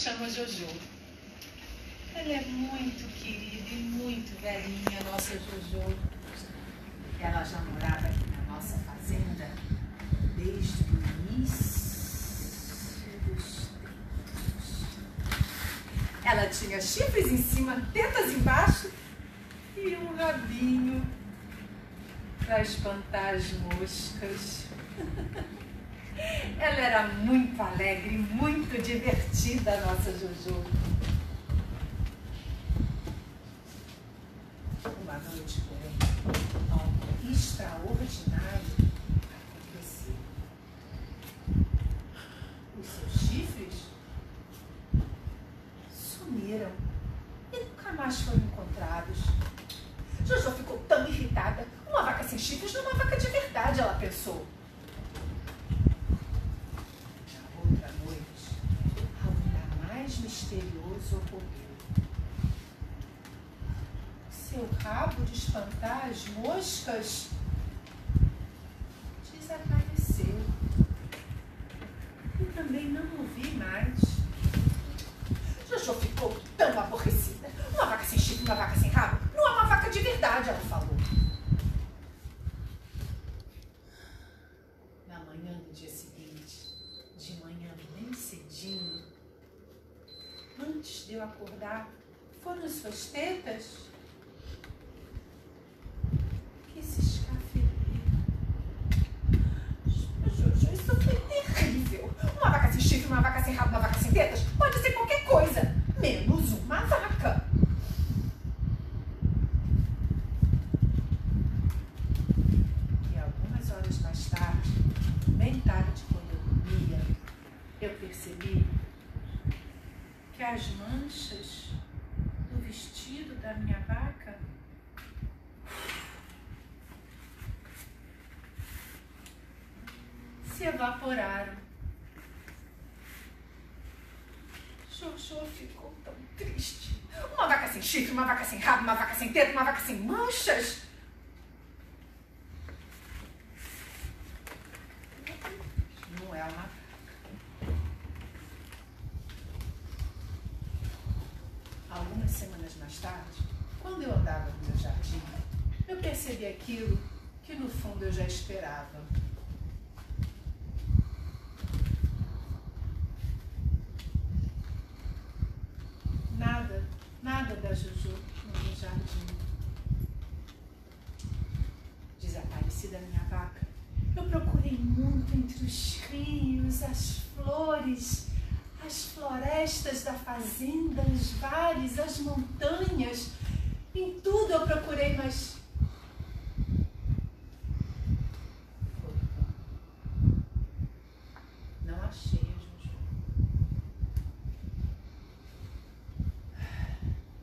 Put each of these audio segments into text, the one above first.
chama Jojo. Ela é muito querida e muito velhinha, nossa Jojo. Ela já morava aqui na nossa fazenda desde o início dos tempos. Ela tinha chifres em cima, tetas embaixo e um rabinho para espantar as moscas. Ela era muito alegre, muito divertida, a nossa Jojo. Uma noite, porém, algo extraordinário aconteceu. Os seus chifres sumiram e nunca mais foram encontrados. Jojo ficou tão irritada. Uma vaca sem chifres não é uma vaca de verdade, ela pensou. Seu rabo de espantar as moscas desapareceu. E também não ouvi mais. Jojo ficou tão aborrecida. Uma vaca sem chifre, uma vaca sem rabo, não é uma vaca de verdade, ela falou. Na manhã do dia seguinte, de manhã bem cedinho, antes de eu acordar foram suas tetas que se escafederam. Jojo, isso foi terrível. Uma vaca sem chifre, uma vaca sem rabo, uma vaca sem tetas pode ser qualquer coisa, menos uma vaca. E algumas horas mais tarde, bem tarde quando eu dormia, eu percebi que as manchas do vestido da minha vaca se evaporaram. Jojo ficou tão triste. Uma vaca sem chifre, uma vaca sem rabo, uma vaca sem teto, uma vaca sem manchas. Não é uma algumas semanas mais tarde, quando eu andava no meu jardim, eu percebi aquilo que no fundo eu já esperava. Nada, nada da Juju no meu jardim. Desaparecida minha vaca. Eu procurei muito entre os rios, as flores, as florestas da fazenda, os vales, as montanhas. Em tudo eu procurei, mas. Não achei a.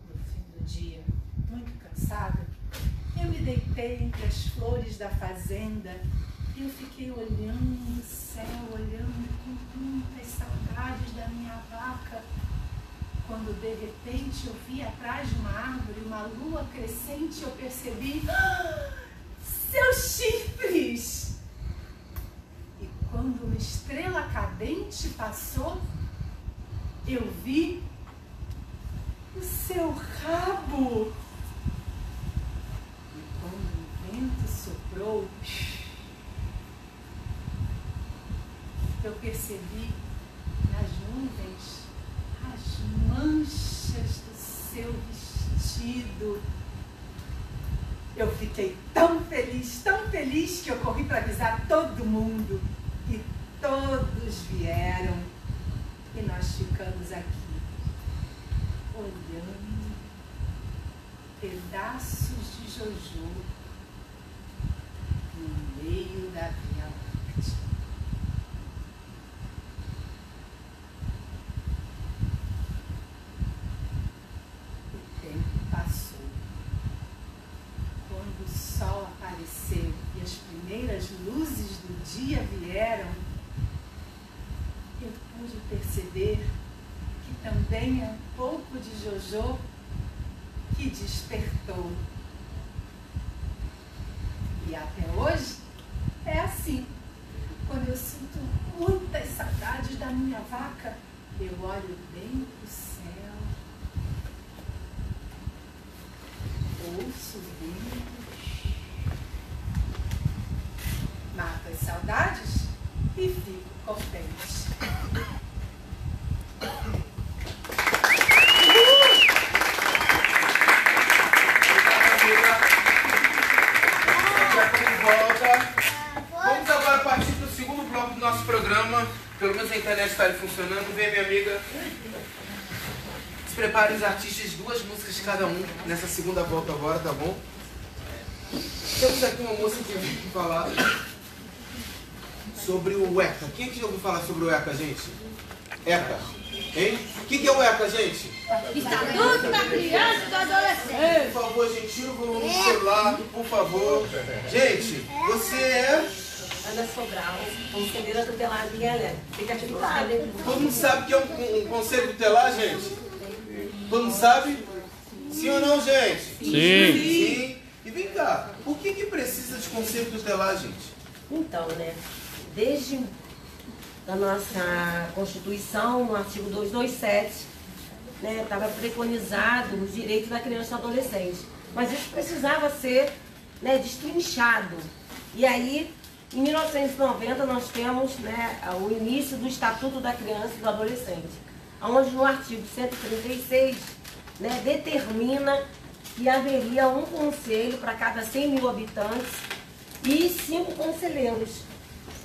No fim do dia, muito cansada, eu me deitei entre as flores da fazenda e eu fiquei olhando o céu, olhando com muitas saudades da minha vaca. Quando de repente eu vi atrás de uma árvore uma lua crescente, eu percebi ah, seus chifres. E quando uma estrela cadente passou, eu vi o seu rabo. E quando o vento soprou, eu percebi nas nuvens as manchas do seu vestido. Eu fiquei tão feliz, tão feliz que eu corri para avisar todo mundo. E todos vieram. E nós ficamos aqui, olhando pedaços de Jojo no meio da Via Láctea. apareceu e as primeiras luzes do dia vieram, eu pude perceber que também é um pouco de Jojo que despertou. E até hoje é assim. Quando eu sinto muitas saudades da minha vaca, eu olho bem pro céu, ouço ventos, mato as saudades e fico contente. Vamos agora partir para o segundo bloco do nosso programa. Pelo está funcionando. Vem, minha amiga. Se prepare os artistas, duas músicas de cada um nessa segunda volta agora, tá bom? Temos aqui uma moça que veio falar sobre o ECA. Quem é que já ouviu falar sobre o ECA, gente? ECA. Hein? O que, que é o ECA, gente? Estatuto da Criança e do Adolescente. Por favor, gente, tira o volume do celular, por favor. Gente, você é. Ana Sobral, conselheira tutelar de Guilherme. Fica lado, hein? Todo mundo sabe que é um, um- um conselho tutelar, gente? Todo mundo sabe? Sim ou não, gente? Sim. Sim. E vem cá, por que, que precisa de conselho tutelar, gente? Então, né, desde a nossa Constituição, no artigo 227, né, estava preconizado os direitos da criança e do adolescente. Mas isso precisava ser né, destrinchado. E aí, em 1990, nós temos né, o início do Estatuto da Criança e do Adolescente, onde no artigo 136 né, determina que haveria um conselho para cada 100 mil habitantes e cinco conselheiros,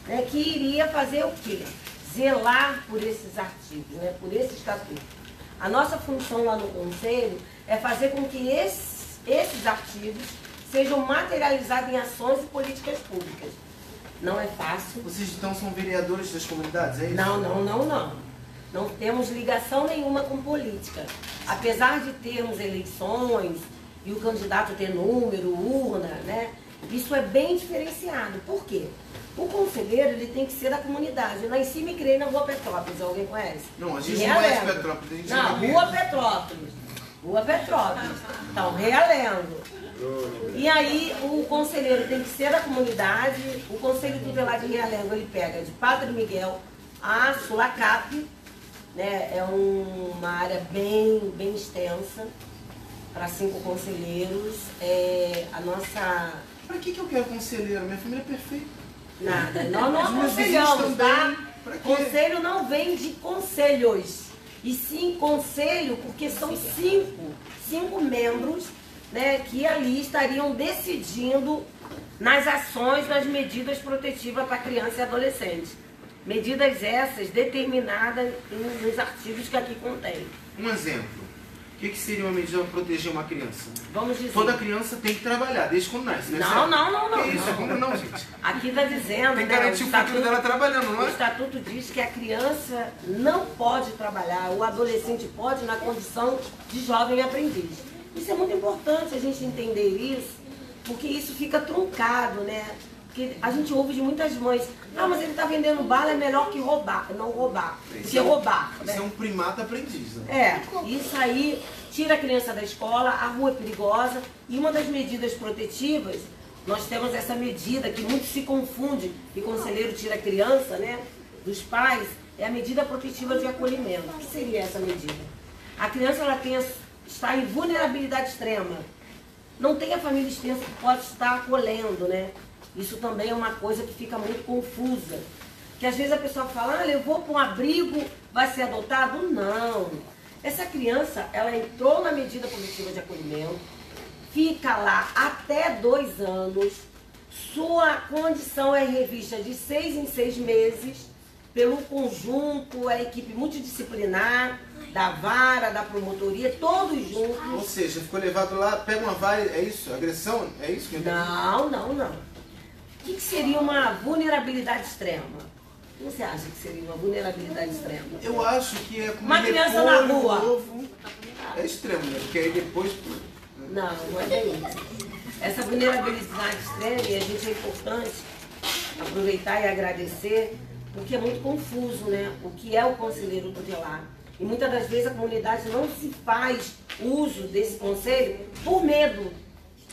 né, que iria fazer o quê? Zelar por esses artigos, né, por esse estatuto. A nossa função lá no conselho é fazer com que esses, esses artigos sejam materializados em ações e políticas públicas. Não é fácil. Vocês então são vereadores das comunidades, é isso? Não, não, não, não. Não temos ligação nenhuma com política. Apesar de termos eleições e o candidato ter número, urna, né? Isso é bem diferenciado. Por quê? O conselheiro ele tem que ser da comunidade. Eu nasci e me criei na Rua Petrópolis. Alguém conhece? Não, a gente De não conhece Realengo. Petrópolis, a gente Não. Rua Petrópolis. Rua Petrópolis. Então, Realengo. E aí o conselheiro tem que ser da comunidade, o conselho tutelar de Realengo ele pega de Padre Miguel a Sulacap, né? É um- uma área bem, bem extensa para cinco conselheiros. É, a nossa. Pra que, que eu quero conselheiro? Minha família é perfeita. Nada, nós não aconselhamos, tá? Conselho não vem de conselhos, e sim conselho, porque são cinco, cinco membros né, que ali estariam decidindo nas ações, nas medidas protetivas para criança e adolescente. Medidas essas determinadas nos artigos que aqui contém. Um exemplo. O que, que seria uma medida para proteger uma criança? Vamos dizer. Toda criança tem que trabalhar, desde quando nasce, né? Não, não, não, não, Que isso? não. Como não, gente? Aqui está dizendo. Tem que né, garantir o futuro estatuto- dela trabalhando, não O é? estatuto diz que a criança não pode trabalhar, o adolescente pode na condição de jovem aprendiz. Isso é muito importante a gente entender isso, porque isso fica truncado, né? Porque a gente ouve de muitas mães, ah, mas ele está vendendo bala, é melhor que roubar, não roubar, que roubar. Isso né? é um primata aprendiz, né? É, isso aí tira a criança da escola, a rua é perigosa e uma das medidas protetivas, nós temos essa medida que muito se confunde, que conselheiro tira a criança, né, dos pais, é a medida protetiva de acolhimento. O que seria essa medida? A criança ela tem, está em vulnerabilidade extrema. Não tem a família extensa que pode estar acolhendo, né? Isso também é uma coisa que fica muito confusa. Que às vezes a pessoa fala, ah, levou para um abrigo, vai ser adotado? Não. Essa criança, ela entrou na medida protetiva de acolhimento, fica lá até dois anos, sua condição é revista de seis em seis meses pelo conjunto, a equipe multidisciplinar, da vara, da promotoria, todos juntos. Ou seja, ficou levado lá, pega uma vara, é isso? Agressão? É isso que? Não, não, não. O que, que seria uma vulnerabilidade extrema? O que você acha que seria uma vulnerabilidade extrema? Eu acho que é como Uma criança na rua. novo. É extremo, né? Porque aí depois. Não, não é isso. Essa vulnerabilidade extrema, e a gente é importante aproveitar e agradecer, porque é muito confuso, né? O que é o conselheiro tutelar. E muitas das vezes a comunidade não se faz uso desse conselho por medo.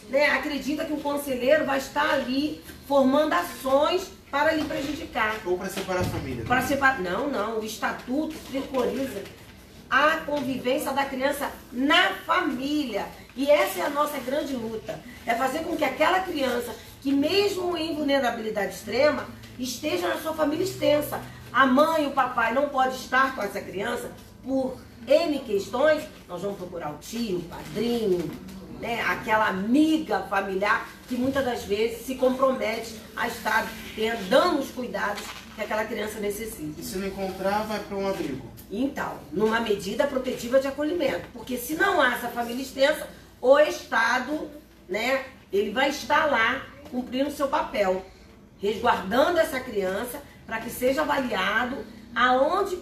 Né? Acredita que o conselheiro vai estar ali formando ações para lhe prejudicar. Ou para separar a família. Para separar. Não, não. O estatuto preconiza a convivência da criança na família. E essa é a nossa grande luta. É fazer com que aquela criança, que mesmo em vulnerabilidade extrema, esteja na sua família extensa. A mãe, o papai não pode estar com essa criança por N questões, nós vamos procurar o tio, o padrinho, né, aquela amiga familiar que muitas das vezes se compromete a estar dando os cuidados que aquela criança necessita. E se não encontrar, vai para um abrigo? Então, numa medida protetiva de acolhimento. Porque se não há essa família extensa, o Estado, né, ele vai estar lá cumprindo o seu papel, resguardando essa criança para que seja avaliado aonde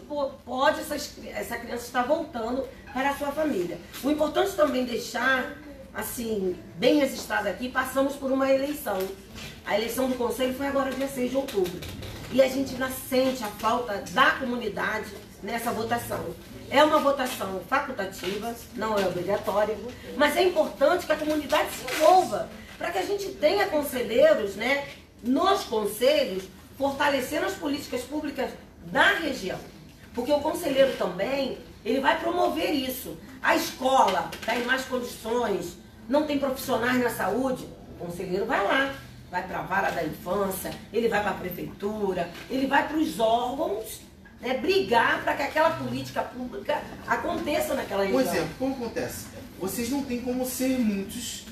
pode essa, essa criança estar voltando para a sua família. O importante também deixar, assim, bem registrado aqui, passamos por uma eleição. A eleição do conselho foi agora dia 6 de outubro. E a gente ainda sente a falta da comunidade nessa votação. É uma votação facultativa, não é obrigatória, mas é importante que a comunidade se envolva, para que a gente tenha conselheiros né, nos conselhos, fortalecendo as políticas públicas da região. Porque o conselheiro também, ele vai promover isso. A escola está em mais condições, não tem profissionais na saúde, o conselheiro vai lá, vai para a vara da infância, ele vai para a prefeitura, ele vai para os órgãos né, brigar para que aquela política pública aconteça naquela região. Por exemplo, como acontece? Vocês não têm como ser muitos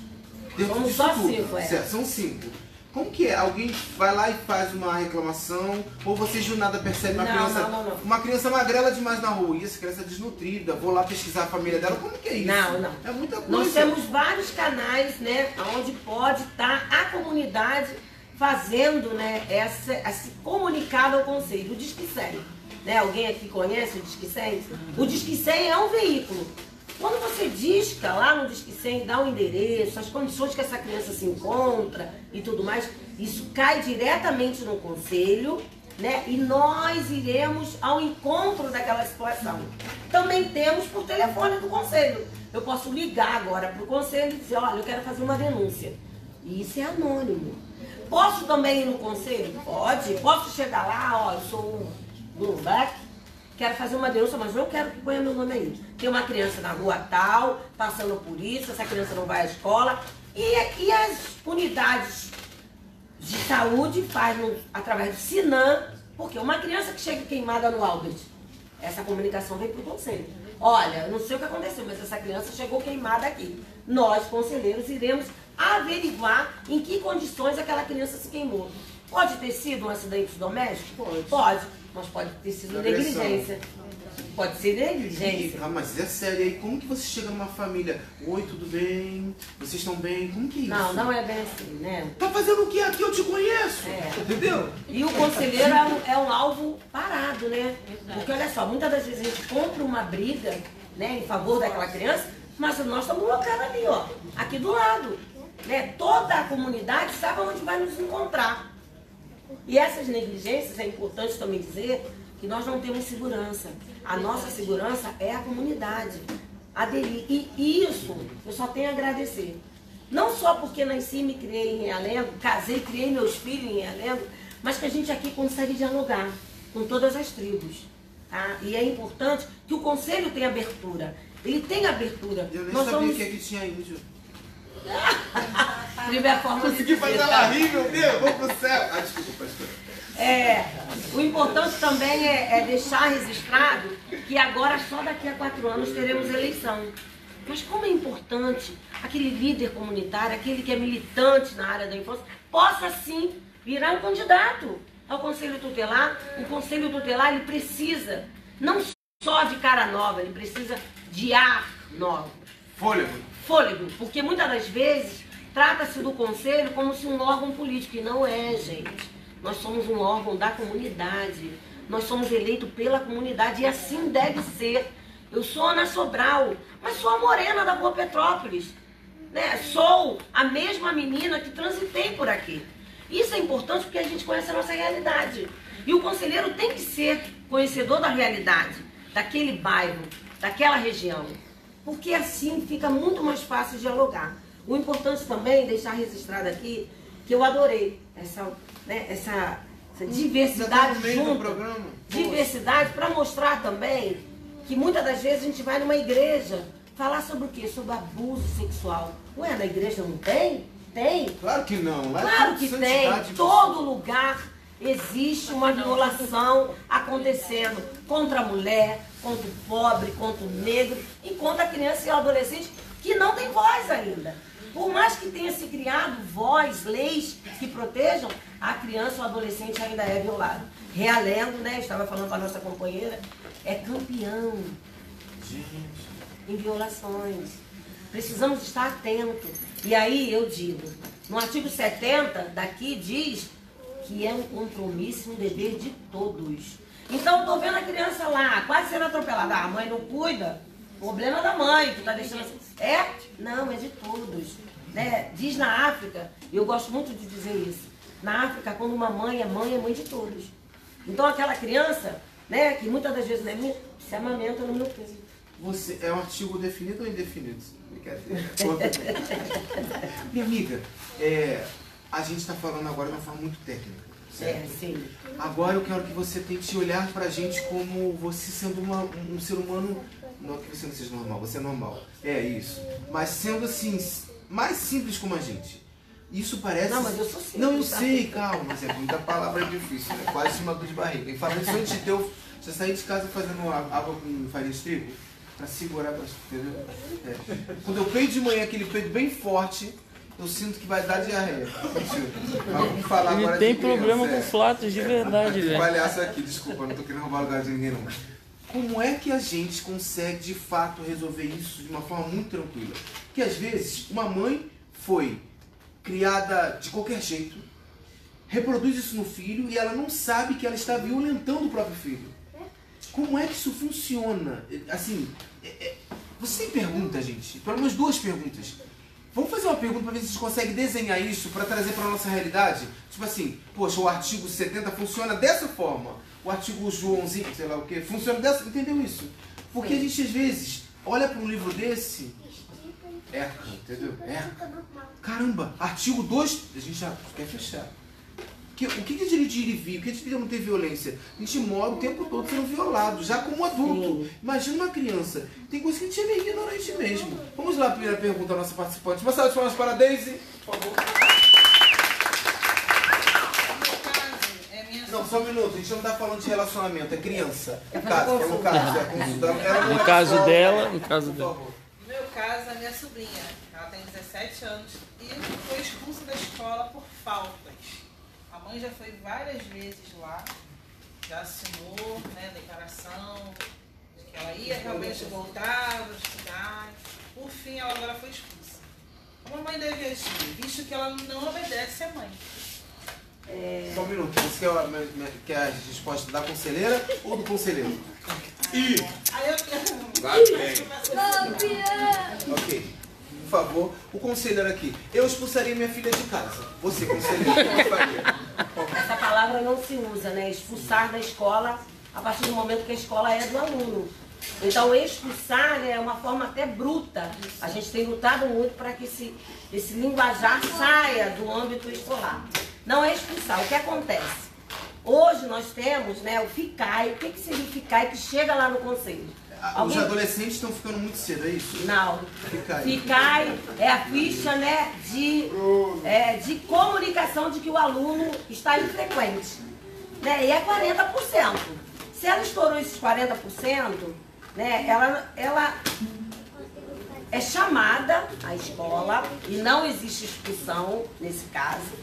dentro Somos só cinco, é. Certo, são cinco. Como que é? Alguém vai lá e faz uma reclamação, ou vocês do nada percebem uma Não, criança, não, não, não. uma criança magrela demais na rua, e essa criança é desnutrida, vou lá pesquisar a família dela, como que é isso? Não, não. É muita coisa. Nós temos vários canais, né, onde pode estar a comunidade fazendo, né, essa, esse comunicado ao conselho, o Disque 100. Né? Alguém aqui conhece o Disque 100? O Disque 100 é um veículo. Quando você disca lá no Disque 100, dá o um endereço, as condições que essa criança se encontra e tudo mais, isso cai diretamente no conselho, né? E nós iremos ao encontro daquela situação. Também temos por telefone do conselho. Eu posso ligar agora para o conselho e dizer, olha, eu quero fazer uma denúncia. E isso é anônimo. Posso também ir no conselho? Pode. Posso chegar lá, ó, eu sou o Black, quero fazer uma denúncia, mas não quero que ponha meu nome aí. Tem uma criança na rua tal, passando por isso, essa criança não vai à escola. E, e as unidades de saúde fazem através do Sinan, porque uma criança que chega queimada no Albert, essa comunicação vem para o conselho. Olha, não sei o que aconteceu, mas essa criança chegou queimada aqui. Nós, conselheiros, iremos averiguar em que condições aquela criança se queimou. Pode ter sido um acidente doméstico? Pode. Pode, mas pode ter sido Agressão. negligência. Pode ser negligência. Ah, mas é sério aí, como que você chega numa família? Oi, tudo bem? Vocês estão bem? Como que é isso? Não, não é bem assim, né? Tá fazendo o que aqui? Eu te conheço! É. Entendeu? E o conselheiro é um, é um alvo parado, né? Porque olha só, muitas das vezes a gente compra uma briga né, em favor daquela criança, mas nós estamos local ali, ó, aqui do lado. Né? Toda a comunidade sabe onde vai nos encontrar. E essas negligências, é importante também dizer que nós não temos segurança. A nossa segurança é a comunidade. Aderir. E isso eu só tenho a agradecer. Não só porque nasci e me criei em Realengo, casei, criei meus filhos em Realengo, mas que a gente aqui consegue dialogar com todas as tribos. Tá? E é importante que o conselho tenha abertura. Ele tem abertura. Eu nem Nós sabia somos... que aqui tinha índio. Tive a forma Consegui fazer tá? ela rir, meu Deus! Vamos pro céu! Ah, desculpa, pastor. É, o importante também é, é deixar registrado que agora só daqui a quatro anos teremos eleição. Mas como é importante aquele líder comunitário, aquele que é militante na área da infância, possa sim virar um candidato ao Conselho Tutelar. O Conselho Tutelar ele precisa não só de cara nova, ele precisa de ar novo Fôlego. Fôlego, porque muitas das vezes trata-se do conselho como se um órgão político, e não é, gente. Nós somos um órgão da comunidade, nós somos eleitos pela comunidade e assim deve ser. Eu sou Ana Sobral, mas sou a morena da Rua Petrópolis. Né? Sou a mesma menina que transitei por aqui. Isso é importante porque a gente conhece a nossa realidade. E o conselheiro tem que ser conhecedor da realidade, daquele bairro, daquela região. Porque assim fica muito mais fácil dialogar. O importante também, deixar registrado aqui, que eu adorei essa, né, essa, Essa diversidade tá junto. programa. Diversidade para mostrar também que muitas das vezes a gente vai numa igreja falar sobre o quê? Sobre abuso sexual. Ué, na igreja não tem? Tem. Claro que não. Lá é Claro que tem. Todo lugar existe uma violação acontecendo contra a mulher, contra o pobre, contra o negro e contra a criança e o adolescente que não tem voz ainda. Por mais que tenha se criado voz, leis que protejam, a criança ou adolescente ainda é violado. Realendo, né? Eu estava falando para a nossa companheira, é campeão em violações. Precisamos estar atentos. E aí eu digo, no artigo 70 daqui diz que é um compromisso, um dever de todos. Então, estou vendo a criança lá, quase sendo atropelada. Ah, a mãe não cuida. Problema da mãe, que está deixando assim. É? Não, é de todos. Né? Diz na África, e eu gosto muito de dizer isso. Na África, quando uma mãe é mãe, é mãe de todos. Então, aquela criança, né, que muitas das vezes não é minha, se amamenta no meu peito. Você é um artigo definido ou indefinido? Minha amiga, é, a gente está falando agora de uma forma muito técnica. Certo? É, sim. Agora eu quero que você tente olhar pra gente como você sendo uma, um ser humano. Não que você não seja normal, você é normal. É isso. Mas sendo assim, mais simples como a gente. Isso parece. Não, mas eu sou simples. Não, eu tá? sei, calma, mas é muita palavra difícil, né? Quase uma dor de barriga. E falando isso antes de teu. Você sair de casa fazendo água com farinha de trigo? Pra segurar entendeu? É. Quando eu peido de manhã aquele peito bem forte, eu sinto que vai dar diarreia. Mas falar Ele agora tem de criança, problema é. com flatos de verdade, velho. palhaço aqui, desculpa, não tô querendo roubar lugar de ninguém não. Como é que a gente consegue de fato resolver isso de uma forma muito tranquila? Porque às vezes uma mãe foi criada de qualquer jeito, reproduz isso no filho e ela não sabe que ela está violentando o próprio filho. Como é que isso funciona? Assim, é- é- você tem pergunta, gente? Pelo menos duas perguntas. Vamos fazer uma pergunta para ver se a gente consegue desenhar isso para trazer para nossa realidade? Tipo assim, poxa, o artigo 70 funciona dessa forma. O artigo Joãozinho, sei lá o que, funciona dessa. Entendeu isso? Porque a gente às vezes olha para um livro desse. Erca, entendeu? Erca. Caramba, artigo 2, a gente já quer fechar. Que- o que é direito de ir e vir? O que é direito de não ter violência? A gente mora o tempo todo sendo violado, já como adulto. Imagina uma criança. Tem coisa que a gente é meio ignorante mesmo. Vamos lá, primeira pergunta da nossa participante. Uma salva de palmas para a Daisy, por favor. Não, só um minuto. A gente não está falando de relacionamento, é criança. No caso, é no caso, é consulta. No é caso dela, no caso dela. No meu caso, a minha sobrinha, ela tem 17 anos e foi expulsa da escola por faltas. A mãe já foi várias vezes lá, já assinou né, declaração de que ela ia realmente voltar para estudar. Por fim, ela agora foi expulsa. Como a mãe deve agir, visto que ela não obedece à mãe? Só um minuto. Você quer, a- me- me- quer a resposta da conselheira ou do conselheiro? Aí eu Vai bem. Ok. Por favor, o conselheiro aqui. Eu expulsaria minha filha de casa. Você, conselheiro, o que faria? Essa palavra não se usa, né? Expulsar da escola a partir do momento que a escola é do aluno. Então, expulsar é uma forma até bruta. A gente tem lutado muito para que esse, esse linguajar saia do âmbito escolar. Não é expulsar. O que acontece? Hoje nós temos né, o FICAI. O que, que o FICAI que chega lá no conselho? Os adolescentes estão ficando muito cedo, é isso? Não. Fica aí. FICAI é a ficha né, de, é, de comunicação de que o aluno está infrequente. Né? E é 40%. Se ela estourou esses 40%, né, ela, ela é chamada à escola e não existe expulsão nesse caso.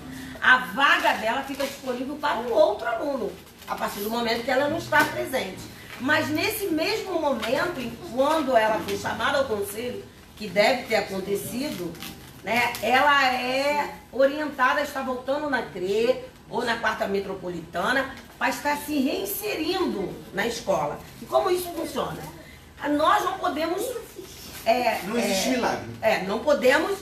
A vaga dela fica disponível para um outro aluno, a partir do momento que ela não está presente. Mas nesse mesmo momento, em- quando ela foi chamada ao conselho, que deve ter acontecido, né, ela é orientada a estar voltando na CRE ou na quarta metropolitana para estar se reinserindo na escola. E como isso funciona? Nós não podemos. é, Não existe é, milagre. É, não podemos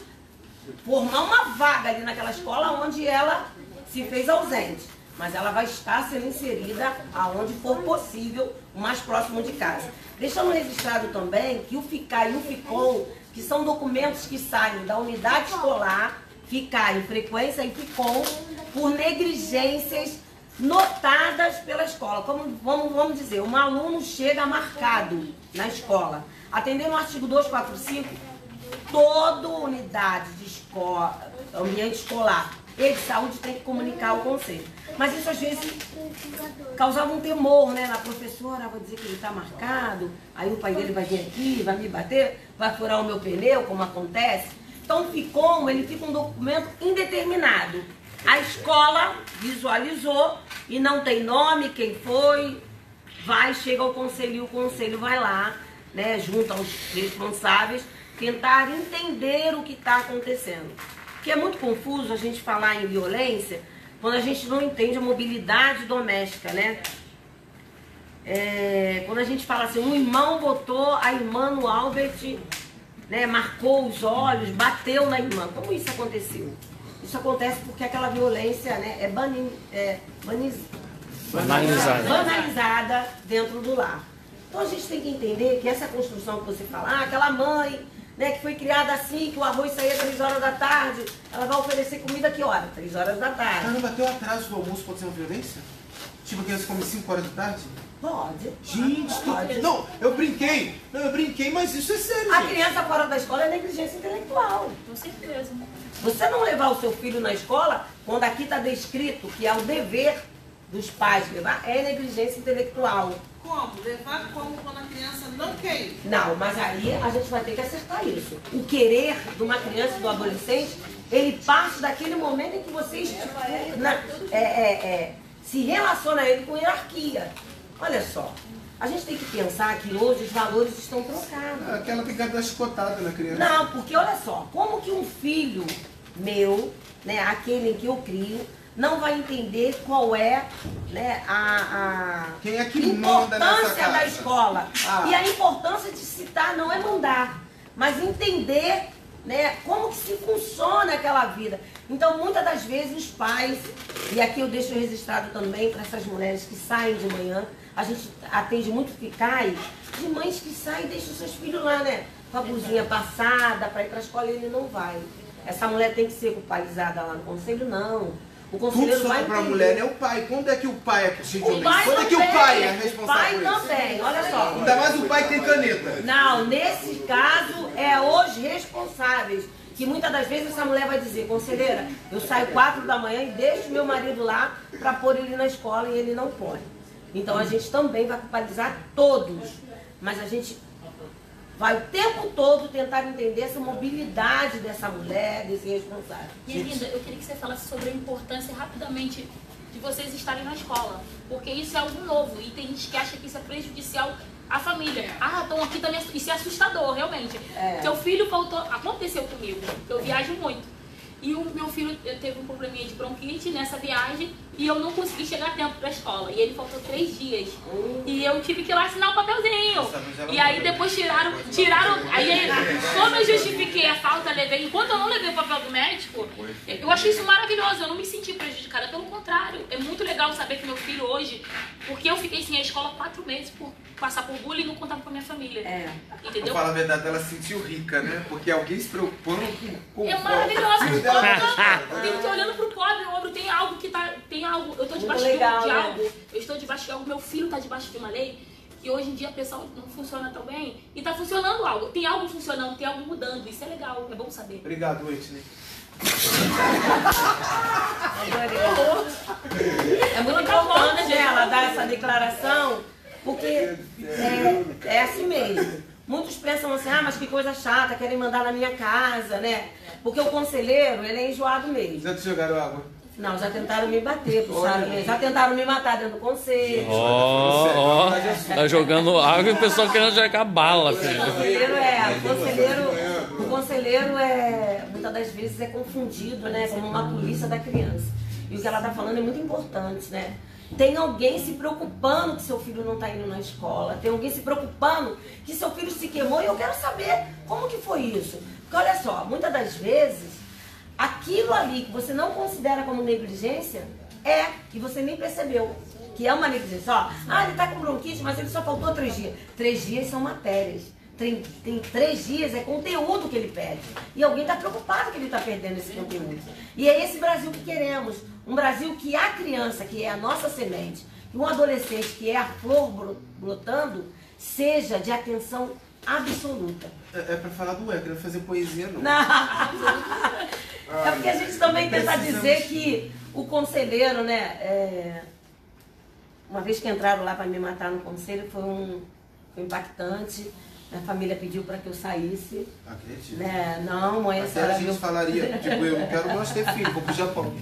formar uma vaga ali naquela escola onde ela se fez ausente. Mas ela vai estar sendo inserida aonde for possível, o mais próximo de casa. Deixando registrado também que o FICAR e o FICOM, que são documentos que saem da unidade escolar, FICAR em frequência e FICOM, por negligências notadas pela escola. Como vamos, vamos dizer, um aluno chega marcado na escola. Atendendo o artigo 245, toda unidade de escola, ambiente escolar e de saúde tem que comunicar ao conselho. Mas isso às vezes causava um temor, né? Na professora, vou dizer que ele está marcado, aí o pai dele vai vir aqui, vai me bater, vai furar o meu pneu, como acontece. Então ficou, ele fica um documento indeterminado. A escola visualizou e não tem nome, quem foi, vai, chega ao conselho e o conselho vai lá, né, junto aos responsáveis, tentar entender o que está acontecendo. Porque é muito confuso a gente falar em violência quando a gente não entende a mobilidade doméstica, né? É, quando a gente fala assim, um irmão botou a irmã no Albert, né, marcou os olhos, bateu na irmã. Como isso aconteceu? Isso acontece porque aquela violência né, é, bani, é baniz, Banalizada. banalizada dentro do lar. Então a gente tem que entender que essa construção que você fala, ah, aquela mãe né, que foi criada assim, que o arroz saía três horas da tarde, ela vai oferecer comida que hora? Três horas da tarde. Caramba, até o atraso do almoço pode ser uma violência? Tipo, a criança come 5 horas da tarde? Pode. Gente, Pode. tu... não, eu brinquei. Não, eu brinquei, mas isso é sério, A gente. criança fora da escola é negligência intelectual. Com certeza. Você não levar o seu filho na escola, quando aqui está descrito que é o dever dos pais levar, é negligência intelectual. Como? Levar como quando a criança não quer ir? Não, mas aí a gente vai ter que acertar isso. O querer de uma criança e do adolescente, ele parte daquele momento em que vocês na- é, é, é, se relaciona a ele com hierarquia. Olha só, a gente tem que pensar que hoje os valores estão trocados. Aquela dar chicotada na criança. Não, porque olha só, como que um filho meu, né, aquele em que eu crio, não vai entender qual é né, a, a Quem é que importância da escola. Ah. E a importância de citar não é mandar, mas entender né, como que se funciona aquela vida. Então, muitas das vezes, os pais, e aqui eu deixo registrado também para essas mulheres que saem de manhã, a gente atende muito eficaz de mães que saem e deixam seus filhos lá, né? Com a blusinha passada para ir para a escola e ele não vai. Essa mulher tem que ser culpabilizada lá no conselho, não. O Tudo conselheiro vai sobra pra entender. mulher, né? O pai. Quando é que o pai é O pai Quando é que o pai é O responsável pai por isso? também, olha só. Ainda mais o pai que tem caneta. Não, nesse caso é os responsáveis. Que muitas das vezes essa mulher vai dizer, conselheira, eu saio quatro da manhã e deixo meu marido lá para pôr ele na escola e ele não pode. Então a gente também vai culpabilizar todos. Mas a gente vai o tempo todo tentar entender essa mobilidade dessa mulher, desse responsável. Minha linda, eu queria que você falasse sobre a importância rapidamente de vocês estarem na escola. Porque isso é algo novo e tem gente que acha que isso é prejudicial à família. Ah, estão aqui também. Isso é assustador, realmente. É. Seu filho faltou. Aconteceu comigo, eu viajo muito. E o meu filho teve um probleminha de bronquite nessa viagem e eu não consegui chegar a tempo pra escola. E ele faltou três dias. E eu tive que ir lá assinar o papelzinho. E aí depois tiraram, tiraram. Aí como eu justifiquei a falta, levei. Enquanto eu não levei o papel do médico, eu achei isso maravilhoso. Eu não me senti prejudicada. Pelo contrário, é muito legal saber que meu filho hoje, porque eu fiquei sem a escola quatro meses por passar por bullying e não contava com a minha família. É. Entendeu? falar a verdade, ela se sentiu rica, né? Porque alguém se preocupando com, É o maravilhoso. filho dela. Tem que olhando pro pobre, meu ombro tem algo que tá. Tem algo. Eu tô debaixo legal, de, de né? algo. Eu estou debaixo de algo. Meu filho tá debaixo de uma lei que hoje em dia a pessoa não funciona tão bem e tá funcionando algo. Tem algo funcionando, tem algo mudando. Isso é legal, é bom saber. Obrigado, Whitney. É muito importante né, ela dar essa declaração, porque é, é assim mesmo. Muitos pensam assim, ah, mas que coisa chata, querem mandar na minha casa, né? Porque o conselheiro, ele é enjoado mesmo. Já te jogaram água? Não, já tentaram me bater, puxaram, já tentaram me matar dentro do conselho. Ó, ó, tá jogando água e o pessoal querendo jogar bala, O filho. conselheiro é, o conselheiro, o conselheiro é, muitas das vezes é confundido, né, como uma polícia da criança. E o que ela está falando é muito importante, né? Tem alguém se preocupando que seu filho não está indo na escola, tem alguém se preocupando que seu filho se queimou e eu quero saber como que foi isso. Porque olha só, muitas das vezes, aquilo ali que você não considera como negligência é que você nem percebeu. Que é uma negligência. Ó, ah, ele tá com bronquite, mas ele só faltou três dias. Três dias são matérias. Tem, tem três dias é conteúdo que ele perde. E alguém está preocupado que ele está perdendo esse conteúdo. E é esse Brasil que queremos. Um Brasil que a criança, que é a nossa semente, e um adolescente, que é a flor brotando, seja de atenção absoluta. É, é pra falar do é fazer poesia não. não. é porque a gente também tenta dizer que o conselheiro, né? É... Uma vez que entraram lá para me matar no conselho, foi um foi impactante. Minha família pediu para que eu saísse. Acredito. Né? Não, mãe, a Até senhora a gente viu... falaria, tipo, eu não quero mais ter filho, vou pro Japão.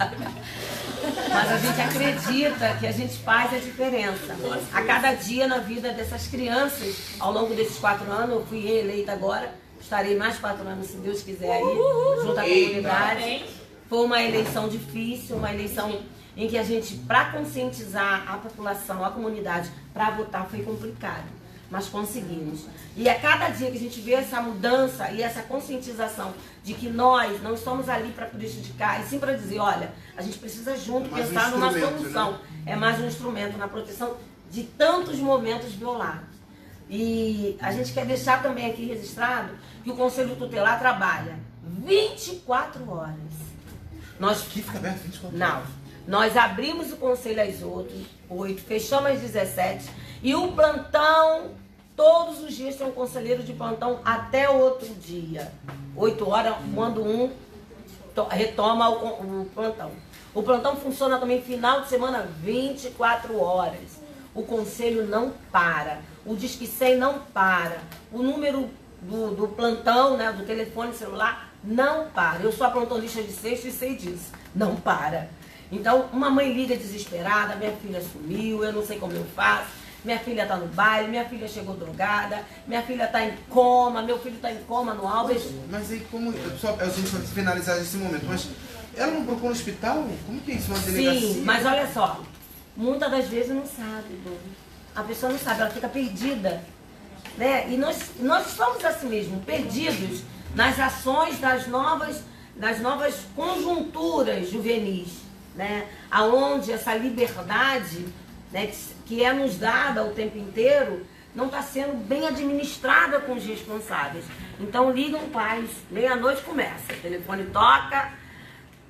Mas a gente acredita que a gente faz a diferença. A cada dia na vida dessas crianças, ao longo desses quatro anos, eu fui reeleita agora, estarei mais quatro anos, se Deus quiser, aí, junto à comunidade. Foi uma eleição difícil, uma eleição em que a gente, para conscientizar a população, a comunidade, para votar, foi complicado mas conseguimos. E a cada dia que a gente vê essa mudança e essa conscientização de que nós não estamos ali para prejudicar, e sim para dizer, olha, a gente precisa junto é pensar um numa solução. Né? É mais um instrumento na proteção de tantos momentos violados. E a gente quer deixar também aqui registrado que o Conselho Tutelar trabalha 24 horas. Nós que fica aberto 24 horas? Não. Nós abrimos o conselho às 8, 8 fechamos às 17 e o plantão, todos os dias tem um conselheiro de plantão até outro dia. 8 horas, quando um retoma o, o plantão. O plantão funciona também final de semana 24 horas. O conselho não para. O Disque 100 não para. O número do, do plantão, né, do telefone celular, não para. Eu sou a plantonista de sexta e sei disso. Não para. Então, uma mãe liga desesperada, minha filha sumiu, eu não sei como eu faço minha filha está no baile, minha filha chegou drogada, minha filha está em coma, meu filho está em coma no Alves. Mas aí como. Só a gente vai finalizar esse momento, mas ela não procura um hospital? Como que é isso? Uma delegacia? Sim, mas olha só, muitas das vezes não sabe, A pessoa não sabe, ela fica perdida. Né? E nós, nós estamos assim mesmo, perdidos nas ações das novas, das novas conjunturas juvenis, né? Aonde essa liberdade né, que é nos dada o tempo inteiro, não está sendo bem administrada com os responsáveis. Então ligam pais, meia-noite começa, o telefone toca,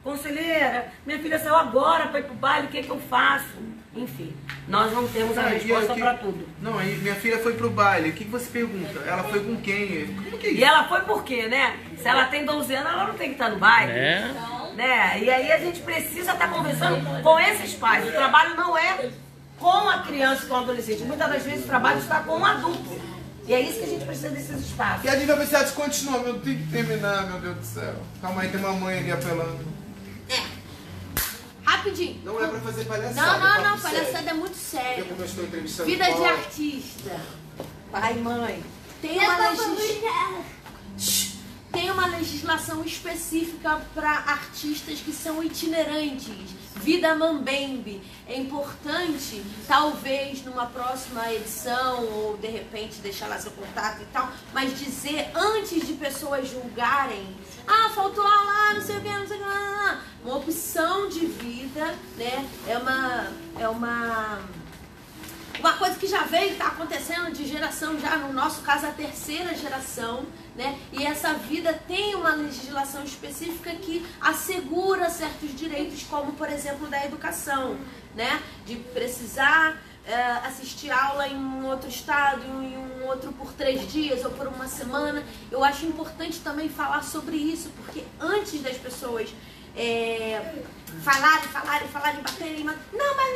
conselheira, minha filha saiu agora para ir para o baile, o que, é que eu faço? Enfim, nós não temos a resposta para tudo. Não, aí minha filha foi para o baile, o que, que você pergunta? Ela foi com quem? Como que é isso? E ela foi por quê, né? Se ela tem 12 anos, ela não tem que estar no baile. É. Né? E aí a gente precisa estar tá conversando com esses pais. O trabalho não é com a criança e com o adolescente. Muitas das vezes o trabalho está com um adulto. E é isso que a gente precisa desses espaços. E a universidade continua, meu, tem que terminar, meu Deus do céu. Calma aí, tem uma mãe ali apelando. É. Rapidinho. Não é pra fazer palhaçada. Não, não, não, palhaçada é muito sério. Eu estou entrevistando Vida de artista. Pai e mãe. Tem uma legislação. Tem uma legislação específica para artistas que são itinerantes Vida Mambembe. É importante, talvez numa próxima edição, ou de repente deixar lá seu contato e tal, mas dizer antes de pessoas julgarem, ah, faltou lá, não sei o que, não sei o que, lá, uma opção de vida, né? É uma. É uma que já veio, está acontecendo de geração já, no nosso caso, a terceira geração, né? E essa vida tem uma legislação específica que assegura certos direitos, como, por exemplo, da educação, né? De precisar é, assistir aula em um outro estado, em um outro por três dias ou por uma semana. Eu acho importante também falar sobre isso, porque antes das pessoas é, falarem, falarem, falarem, baterem, não, mas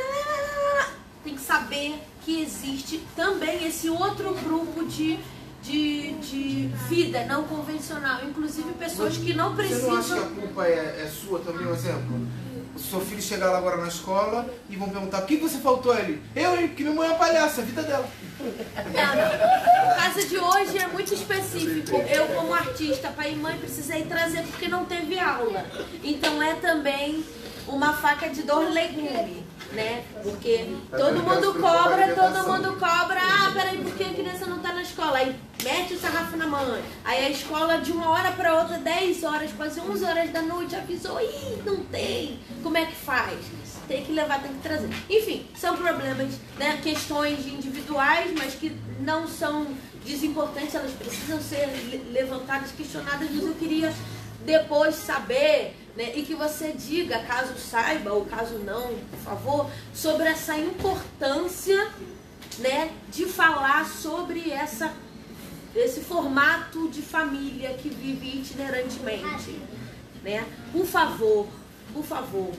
tem que saber que existe também esse outro grupo de, de, de vida não convencional, inclusive pessoas que não precisam. Você não acha que a culpa é, é sua também, um exemplo? O seu filho chegar lá agora na escola e vão perguntar: o que você faltou ali? Eu, hein? Porque minha mãe é palhaça, a vida dela. Não, não. O caso de hoje é muito específico. Eu, como artista, pai e mãe, precisei trazer porque não teve aula. Então é também uma faca de dois legumes né? Porque todo mundo cobra, todo mundo cobra. Ah, peraí, por que a criança não tá na escola? Aí mete o sarrafo na mãe. Aí a escola de uma hora para outra, 10 horas, quase 11 horas da noite, avisou, ih, não tem. Como é que faz? Tem que levar, tem que trazer. Enfim, são problemas, né? Questões individuais, mas que não são desimportantes, elas precisam ser levantadas, questionadas, mas eu queria depois saber né? E que você diga, caso saiba ou caso não, por favor, sobre essa importância, né, de falar sobre essa esse formato de família que vive itinerantemente, né? Por favor, por favor,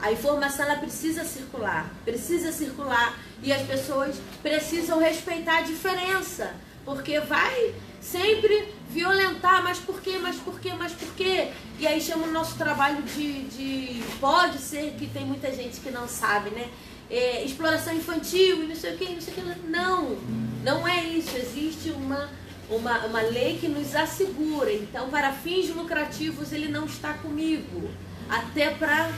a informação ela precisa circular, precisa circular e as pessoas precisam respeitar a diferença, porque vai sempre violentar, mas por quê, mas por quê, mas por quê? E aí chama o nosso trabalho de, de pode ser que tem muita gente que não sabe, né? É, exploração infantil e não sei o que, não sei o que. Não, não é isso. Existe uma, uma, uma lei que nos assegura. Então, para fins lucrativos, ele não está comigo. Até para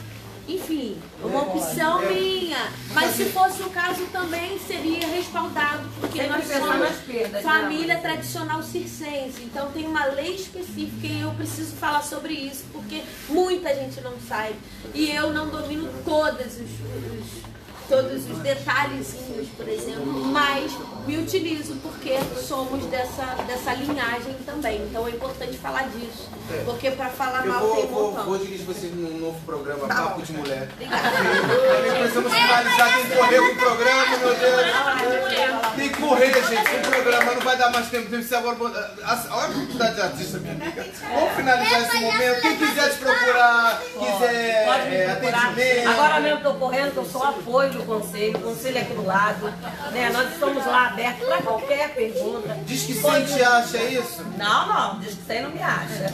enfim, uma opção minha. Mas se fosse o caso também seria respaldado, porque Sempre nós somos perdas, família né? tradicional circense. Então tem uma lei específica e eu preciso falar sobre isso, porque muita gente não sabe. E eu não domino todos os, os- todos os detalhezinhos, por exemplo, mas me utilizo porque somos dessa, dessa linhagem também. Então é importante falar disso. Porque para falar Eu mal vou, tem um vou, montão. vou dirigir vocês num novo programa, Tá Papo bom. de Mulher. Obrigada. Também precisamos finalizar, tem que correr com o programa, meu Deus. Tem que correr, gente, com o programa, não vai dar mais tempo. Tem que ser agora. Olha a quantidade de artistas, minha amiga. Vamos finalizar esse momento. Quem quiser te procurar, quiser Pode me é, procurar. atendimento. Agora mesmo estou correndo, que eu sou apoio do conselho, o conselho é aqui do lado. Né? Nós estamos lá abertos para qualquer pergunta. Diz que sim te acha isso? Não, não, diz que você não me acha.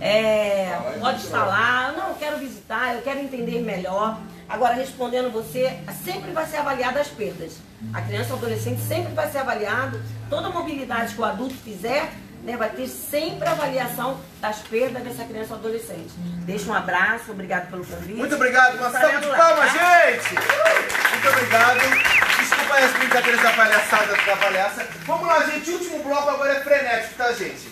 É, pode estar lá, não, eu quero visitar, eu quero entender melhor. Agora, respondendo você, sempre vai ser avaliada as perdas. A criança ou adolescente sempre vai ser avaliado. Toda mobilidade que o adulto fizer, né, vai ter sempre a avaliação das perdas dessa criança ou adolescente. Deixa um abraço, obrigado pelo convite. Muito obrigado, uma salva de palmas, tá? gente! Muito obrigado. Desculpa aí as brincadeiras da palhaçada da palhaça. Vamos lá, gente. O último bloco agora é frenético, tá, gente?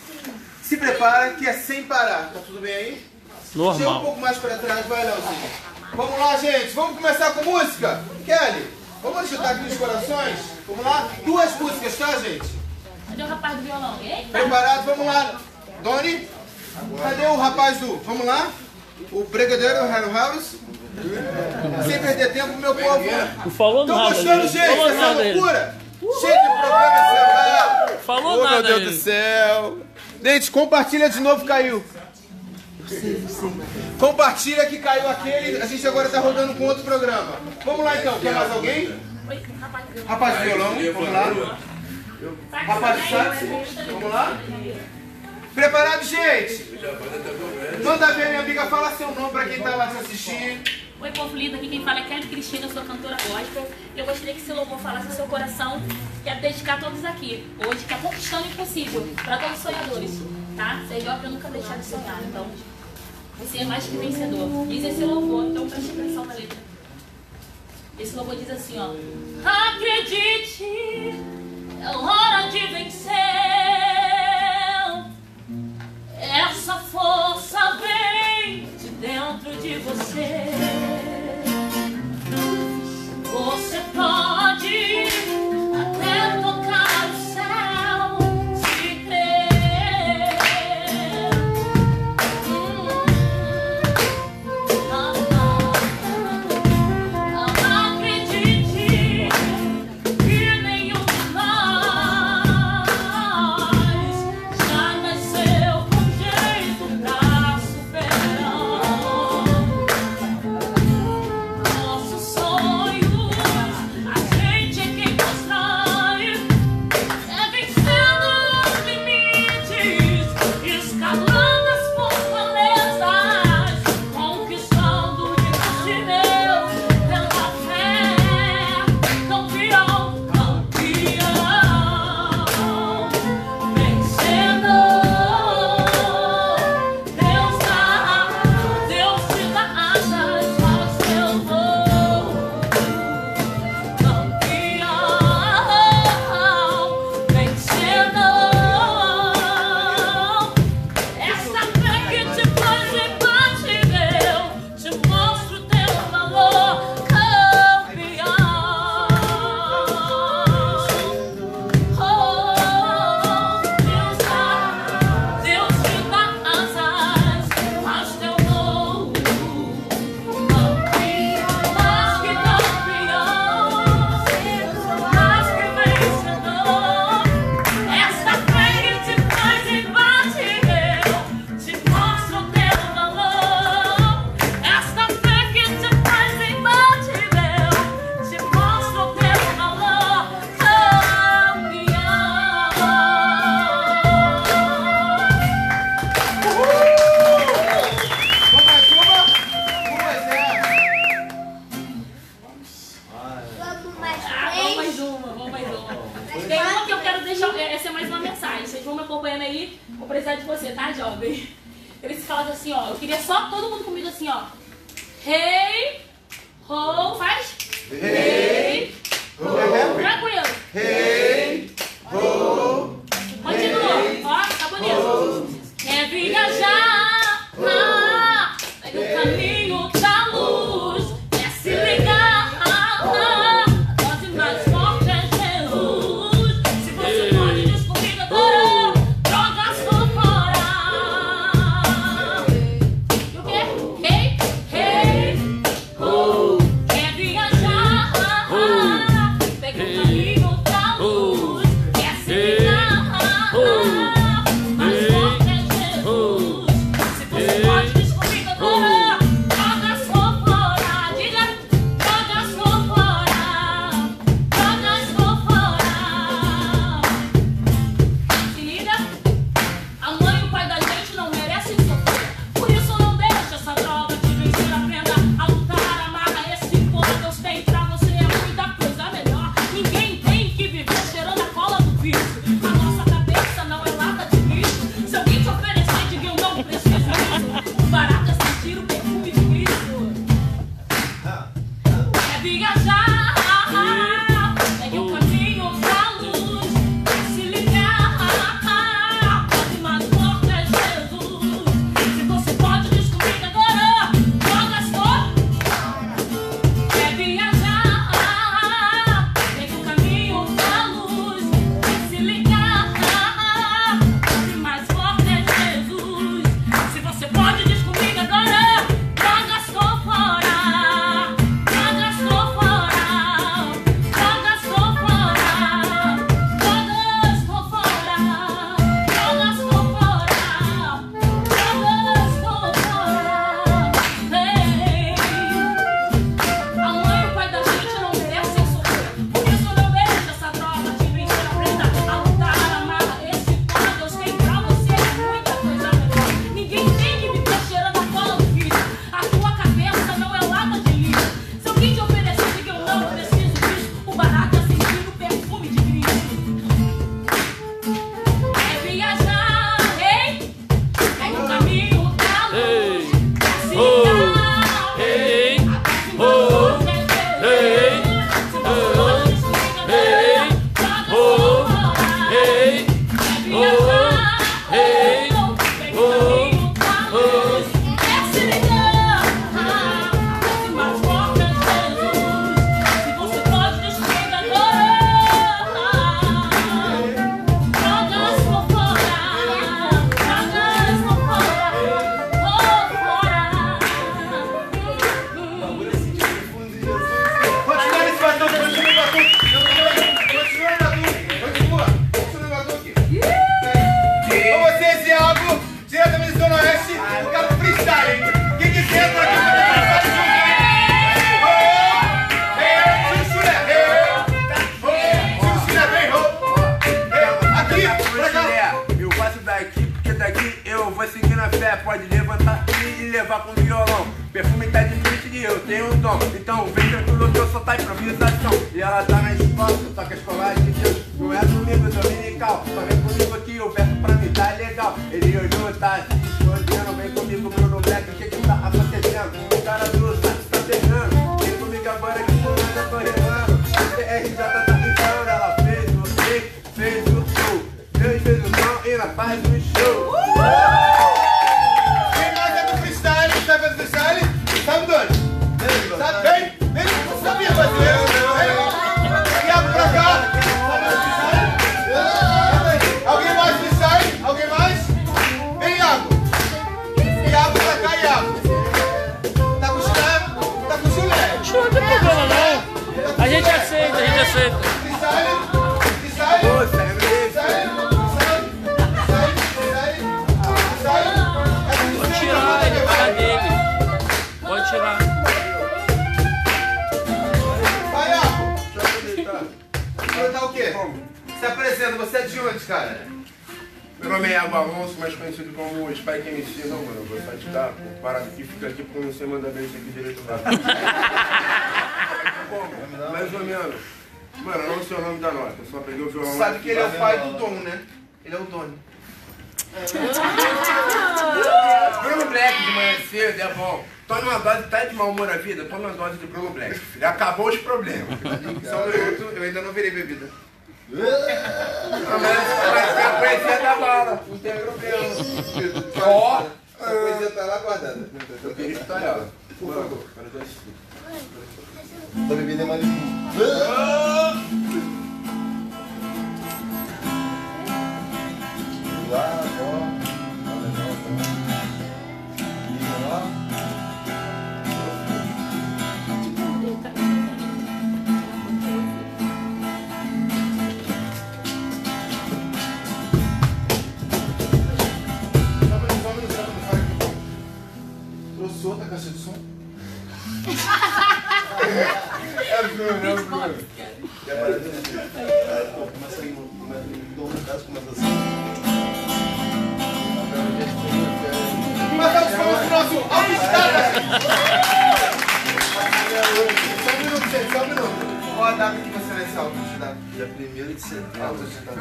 Se prepara que é sem parar. Tá tudo bem aí? Chega um Normal. pouco mais pra trás, vai, Leozinho. Vamos lá, gente. Vamos começar com música? Kelly, vamos agitar aqui nos corações? Vamos lá? Duas músicas, tá, gente? Cadê o rapaz do violão? Eita! Preparado? Vamos lá. Doni, cadê o rapaz do... Vamos lá? O Brigadeiro Harry House. Sem perder tempo, meu povo. Não falou Estão nada. gostando, dele. gente, Falou dessa nada ele. loucura? Cheio de problema. Falou oh, meu nada Deus ele. do céu. Gente, compartilha de novo, caiu. Compartilha que caiu aquele. A gente agora tá rodando com outro programa. Vamos lá então. Quer mais alguém? Oi, rapaz do violão. Rapaz de violão, vamos lá. Rapaz de sax, vamos lá. Preparado, gente? Manda ver, minha amiga. Fala seu nome pra quem tá lá te assistindo. Oi, povo lindo, aqui quem fala é Kelly Cristina, eu sou cantora gospel. E eu gostaria que esse louvor falasse no seu coração. Quero dedicar a todos aqui, hoje, que é conquistando o impossível, para todos os sonhadores, tá? Seja pra nunca deixar de sonhar, então, você é mais que vencedor. Diz esse louvor, então preste atenção na letra. Esse louvor diz assim, ó. Acredite, é hora de vencer. Essa mau humor a vida, tome uma dose de Bruno Black, filho. Acabou os problemas. Só um minuto, eu ainda não virei bebida. Só um minuto, um. Qual a data que você vai ser autodidata? Dia 1 de setembro. Autodidata.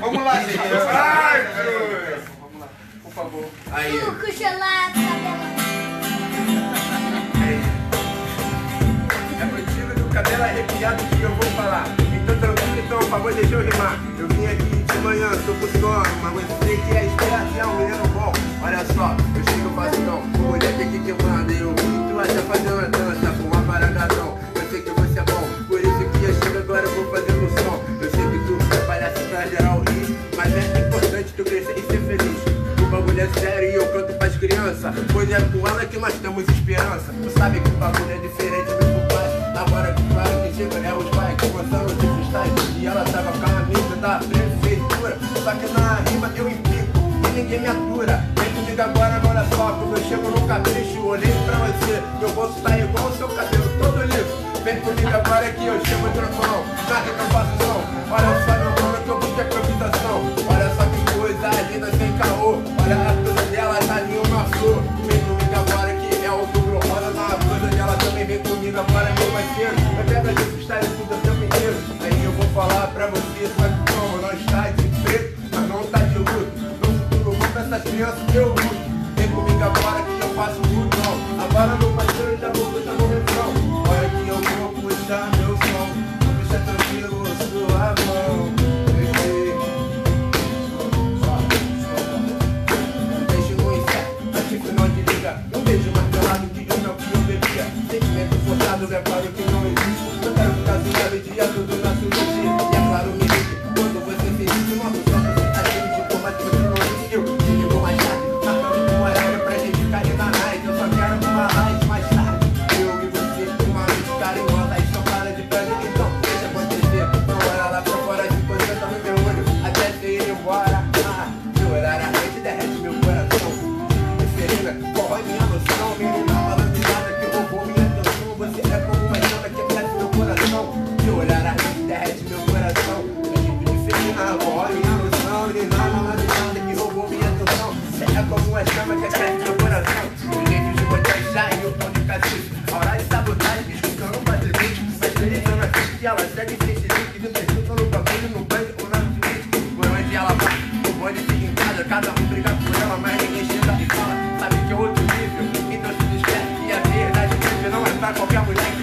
Vamos lá, gente. Cruz. Vamos lá, por favor. Aí, Suco, gelado, cabelo. é motivo do cabelo arrepiado que eu vou falar. Então tranquilo, então, por favor, deixa eu rimar. Eu vim aqui de manhã, tô com sono, mas você que é esperto e é um menino bom. Olha só, que mulher tem que queimando, eu muito até fazer uma dança com uma paragadão. Eu sei que você é bom, por isso que eu chego agora, eu vou fazer o som. Eu sei que tu é palhaço pra geral rir, mas é importante tu crescer e ser feliz. O bagulho é sério e eu canto pras crianças. Pois é com ela que nós temos esperança. Tu sabe que o bagulho é diferente do pai. Agora que claro que chega é os pais começando de freestyle. E ela tava com a amiga da prefeitura. Só que na rima eu implico e ninguém me atura. Comigo agora, não olha só. Quando eu chego no capricho, olhei pra você. Meu rosto tá igual o seu cabelo todo liso. Vem comigo agora que eu chego tranquilão. Nada que eu faço não. Olha só, meu mano, que eu busco improvisação. Olha só que coisa linda sem caô. Olha a coisa dela, tá ali uma flor. Vem comigo agora que é outubro. Olha na coisa dela também, vem comigo agora, meu parceiro. Eu pego as freestyle tudo vou pra essas crianças que eu luto. Vem comigo agora que eu faço e ela segue sem se link. Viu, escuta no bagulho, no banho ou na frente. Por onde ela vai, o bonde fica em casa. Cada um briga por ela, mas ninguém chega e fala. Sabe que é outro nível, então se desperte. E a verdade sempre não é pra qualquer moleque.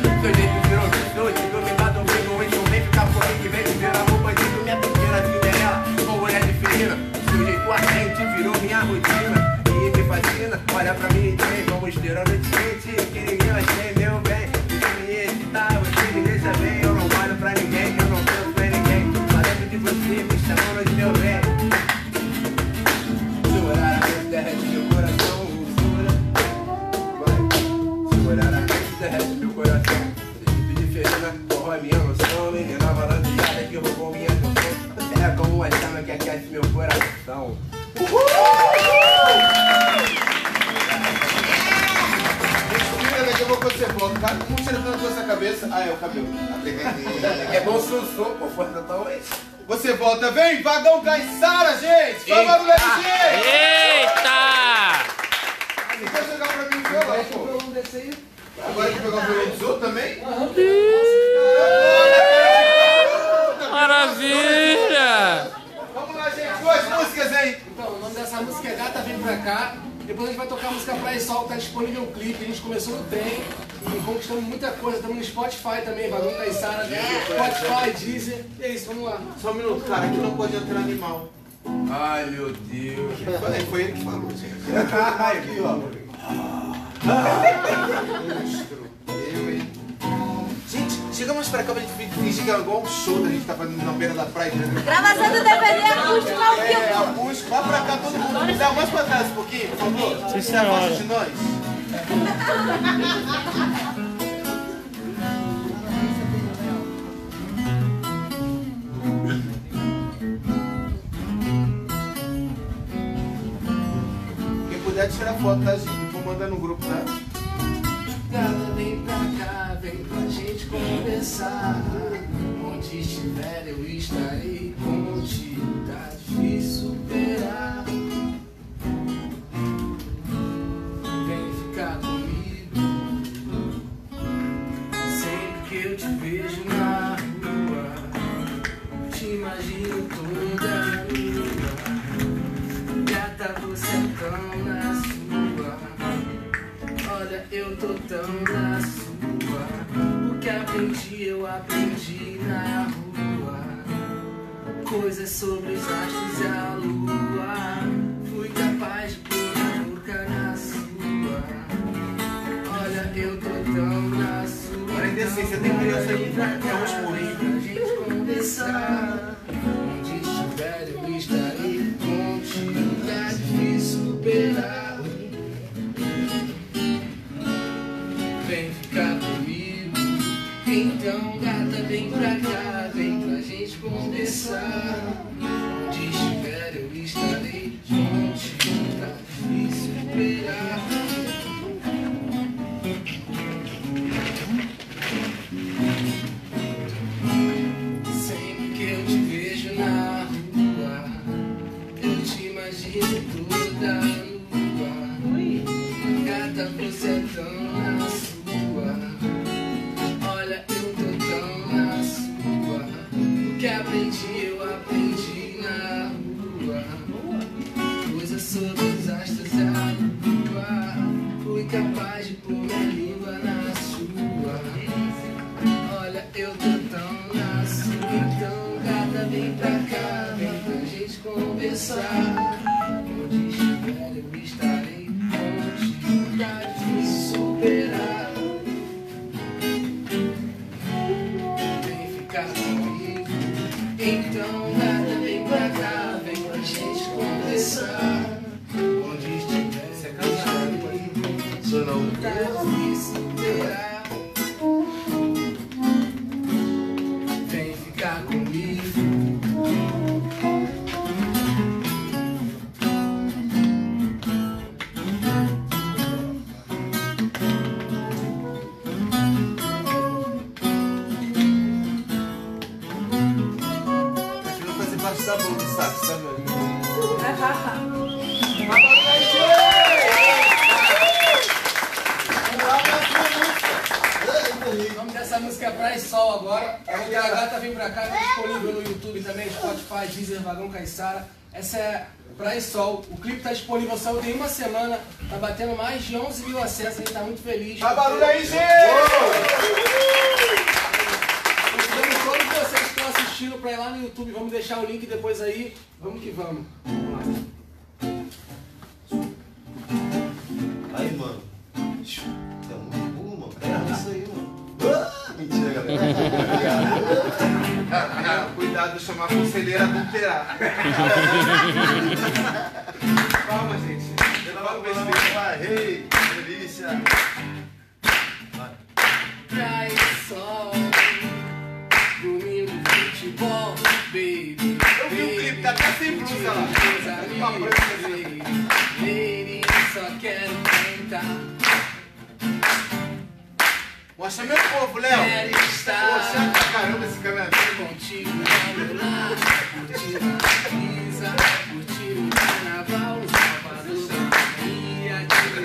Vagão Caissara, gente! Faz barulho aí, gente! Eita! Você quer jogar pra mim o violão, pô? Agora que pegar o violão dos outros também? Maravilha! Vamos lá, gente, duas músicas, hein? Então, o nome dessa música é Gata Vem Pra Cá. Depois a gente vai tocar a música Praia e Sol, que tá disponível o clipe. A gente começou no trem e conquistamos muita coisa. Estamos no Spotify também, Vagão Caissara, Spotify, Deezer. É vamos lá. Só um minuto, cara, aqui não pode entrar animal. Ai, meu Deus. Foi, foi ele que falou, gente. Aqui, ó. Eu, hein? Gente, chega mais pra cá pra gente fingir que é igual um show da gente tá fazendo na beira da praia. né? Gravação do DVD acústico ao É, vivo. acústico. Vai pra cá todo mundo. Dá mais pra trás um pouquinho, por favor. Sim, Você afasta senhora. de nós. tirar foto, tá, gente? Vou mandar no grupo, tá? Gata, vem pra cá, vem pra gente conversar. Onde estiver eu estarei contigo. Tá difícil superar. Vem ficar comigo. Sempre que eu te vejo na rua, te imagino toda nua. Gata, você é tão na sua. Olha, eu tô tão na sua. O que aprendi, eu aprendi na rua. Coisas sobre os astros e a lua. Fui capaz de pôr a boca na sua. Olha, eu tô tão na sua. 46, você tem criança aí? É um escurinho. Pra gente conversar. Onde estiver, eu estarei contigo. Tá difícil superar. Vem pra cá, vem pra gente conversar. Conversar. Tá saiu tem uma semana, tá batendo mais de 11 mil acessos, a gente tá muito feliz. Dá barulho aí, gente! Convidamos todos vocês que estão assistindo pra ir lá no YouTube, vamos deixar o link depois aí. Vamos que vamos. Eu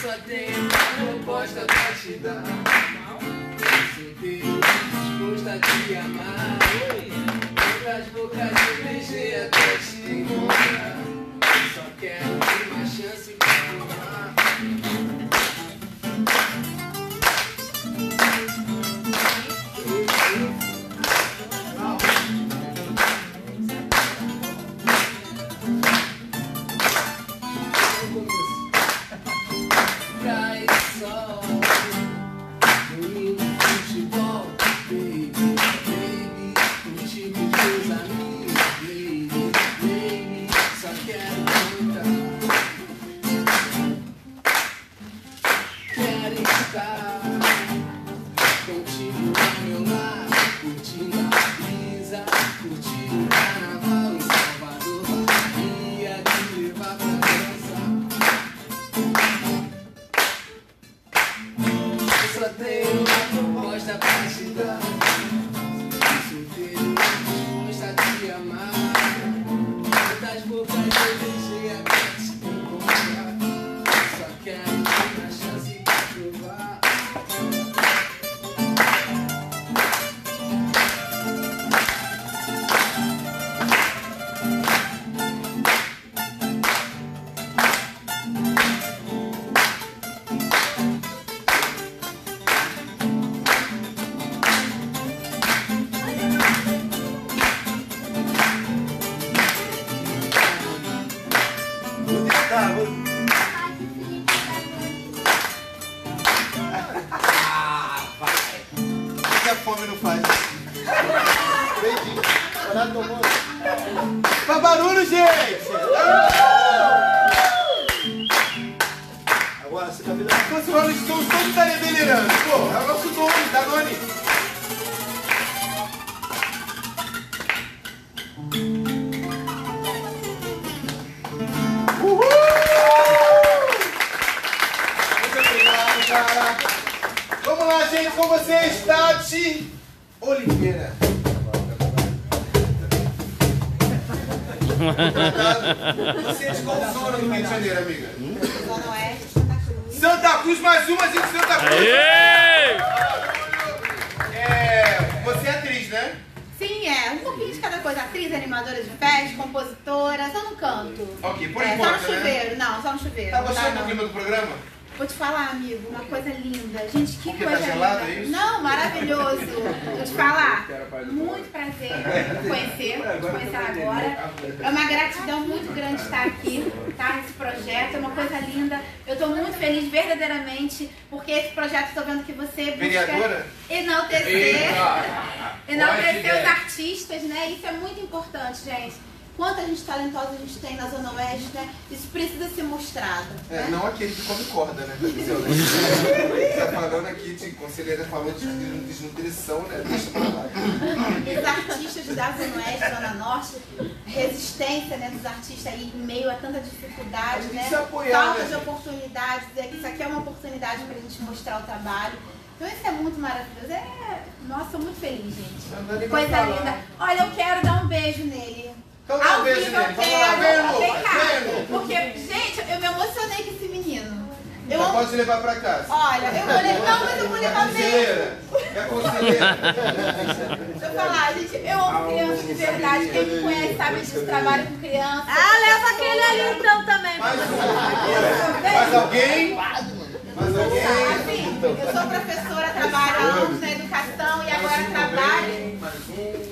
só tenho uma proposta pra te dar. Se Deus disposta a te amar. Outras bocas eu beijei até te encontrar. Só quero uma chance pra gente, com vocês, Tati Oliveira. Você é de qual zona do Rio de Janeiro, amiga? Zona Oeste, Santa Cruz. Santa Cruz, mais uma, gente, Santa Cruz. Aê! É, você é atriz, né? Sim, é. Um pouquinho de cada coisa. Atriz, animadora de festa, compositora, só no canto. Ok, por é, enquanto, Só no né? chuveiro. Não, só no chuveiro. Tá gostando dá, do clima do programa? Vou te falar, amigo, uma coisa linda. Gente, que Porque tá coisa gelado, linda. é isso? Não, maravilhoso. Vou te falar. Muito prazer te conhecer, te conhecer agora. É uma gratidão muito grande estar aqui, tá? Esse projeto é uma coisa linda. Eu tô muito feliz, verdadeiramente, porque esse projeto tô vendo que você busca Vereadora? enaltecer, enaltecer os artistas, né? Isso é muito importante, gente. Quanta gente talentosa a gente tem na Zona Oeste, né? Isso precisa ser mostrado. É, né? não aquele que come corda, né? Tá falando aqui, de conselheira falou de desnutrição, né? Deixa pra lá. Os artistas da Zona Oeste, Zona Norte, resistência né, dos artistas aí em meio a tanta dificuldade, A né? apoiar, Falta né, de oportunidades, que isso aqui é uma oportunidade pra gente mostrar o trabalho. Então isso é muito maravilhoso. É... Nossa, tô muito feliz, gente. Coisa linda. Olha, eu quero dar um beijo nele. Então nele. eu Vamos lá, quero. vem, Lu, Vem cá. vem, Lu. Porque, gente, eu me emocionei com esse menino. Eu Já amo- pode levar pra casa. Olha, eu vou levar, não, mas eu vou levar mesmo. Conselheira? É conselheira? Deixa eu falar, gente, eu amo criança de verdade. Quem me conhece sabe disso, trabalho com criança. Ah, leva aquele ali então também. Mais um. Mais alguém? Mais alguém? Assim, eu sou professora, trabalho há anos na educação e agora trabalho.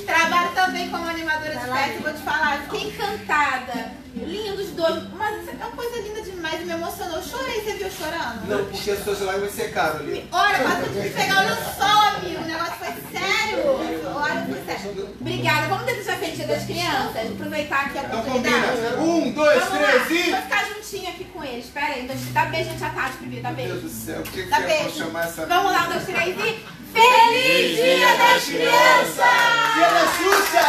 Trabalho também como animadora de festa vou te falar, fiquei encantada. Lindos dois, mas isso é uma coisa linda demais, me emocionou. Eu chorei, você viu chorando? Não, porque as suas lágrimas secaram ali. Olha, mas eu tive que pegar o lençol, amigo. O negócio foi sério. Olha, foi sério. Obrigada. Vamos desejar feliz dia das crianças? Aproveitar aqui a Então oportunidade. combina. Um, dois, Vamos três lá. e... Juntinho aqui com eles. Pera aí. Então, dá beijo, gente, à tarde, primeiro. Dá Meu beijo. Deus do céu, o que que Dá pra beijo. chamar essa Vamos lá, um, dois, três e... Feliz Dia das Crianças! Dia da Xuxa!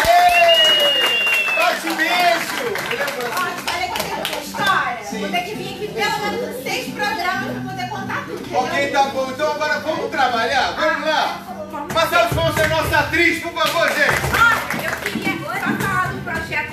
Bate beijo! Lembra? Olha, olha que eu uma história. Vou ter que vir aqui pelo menos seis programas pra poder contar tudo. entendeu? Ok, tá bom. Então agora vamos trabalhar. Vamos lá. Marcelo é nossa atriz, por favor, gente. Olha,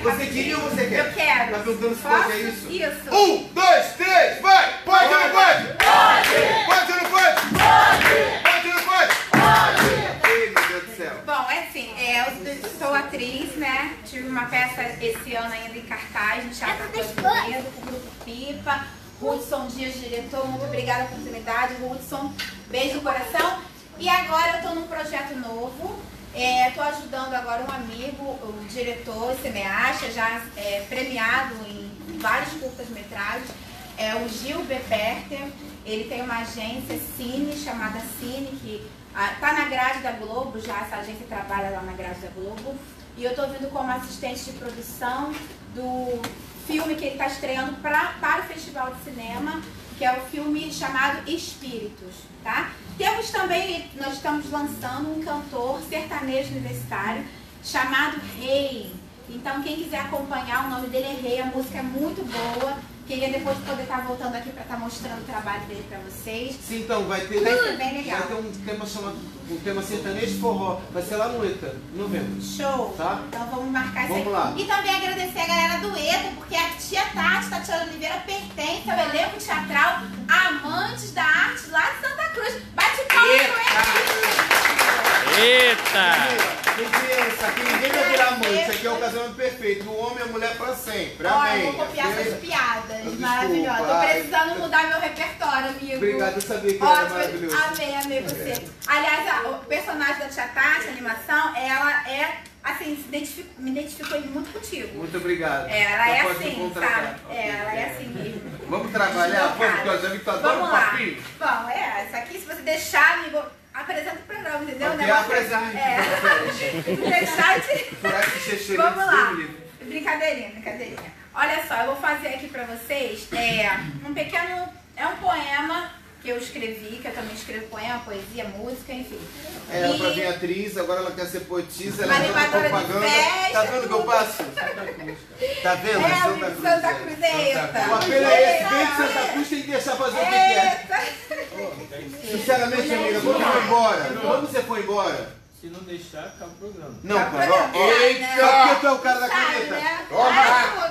Você queria ou você quer? Eu quero. Tá perguntando se pode, é isso? Isso. Um, dois, três, vai! Pode ou não pode? Pode! Pode ou não pode? Pode! Pode ou não pode? Pode! Ei, meu Deus do céu. Bom, é assim, é, eu sou atriz, né? Tive uma peça esse ano ainda em cartaz no Teatro do Medo, com o Grupo Pipa. Hudson Dias, diretor, muito obrigada pela oportunidade. Hudson, beijo no coração. E agora eu tô num projeto novo. Estou ajudando agora um amigo, o diretor, cineasta, já é, premiado em vários curtas-metragens. É o Gil Beperter. Ele tem uma agência Cine, chamada Cine, que está na grade da Globo, já essa agência trabalha lá na grade da Globo. E eu estou vindo como assistente de produção do filme que ele está estreando pra, para o Festival de Cinema, que é o filme chamado Espíritos, tá? Temos também, nós estamos lançando um cantor sertanejo universitário chamado Rei. Então quem quiser acompanhar, o nome dele é Rei, a música é muito boa. Queria depois poder estar voltando aqui para estar mostrando o trabalho dele para vocês. Sim, então vai ter, Vai ser bem legal. vai ter um tema chamado um tema sertanejo forró. Vai ser lá no ETA, em novembro. Show! Tá? Então vamos marcar isso Vamos lá. E também agradecer a galera do ETA, porque a tia Tati, Tatiana Oliveira, pertence ao elenco teatral Amantes da Arte lá de Santa Cruz. Bate palmas com Eita! Quem pensa que ninguém vai virar mãe, isso aqui é o casamento perfeito. O homem e a mulher pra sempre. Olha, Amém. eu vou copiar Amém. suas piadas Desculpa, maravilhosas. Tô ai. precisando mudar meu repertório, amigo. Obrigado, eu sabia que era Ótimo, maravilhoso. amei, amei você. Aliás, a- o personagem da Tia Tati, a animação, ela é, assim, se me identificou muito contigo. Muito obrigado. É, ela é assim, sabe? É, ela é assim mesmo. Vamos trabalhar? Vamos, porque eu já vi que tu adora Vamos um lá. papinho. Bom, é, isso aqui, se você deixar, amigo, apresenta o programa, entendeu? O Ok, negócio apresente. É. Deixar, xixi Vamos lá. Brincadeirinha, brincadeirinha. Olha só, eu vou fazer aqui pra vocês é, um pequeno. É um poema que eu escrevi, que eu também escrevo poema, poesia, música, enfim. Era E- pra vir atriz, agora ela quer ser poetisa, ela é Animadora de propaganda. festa, Tá vendo o que eu passo? Tá vendo? É, Santa Cruz. Santa Cruz, eita. O apelo é esse, vem de Santa Cruz, tem que deixar fazer o que quer. Sinceramente, amiga, quando foi embora, quando você foi embora, Se não deixar, acaba o programa. Não, o cara, ó, eita, né? porque tu é o cara da caneta. né?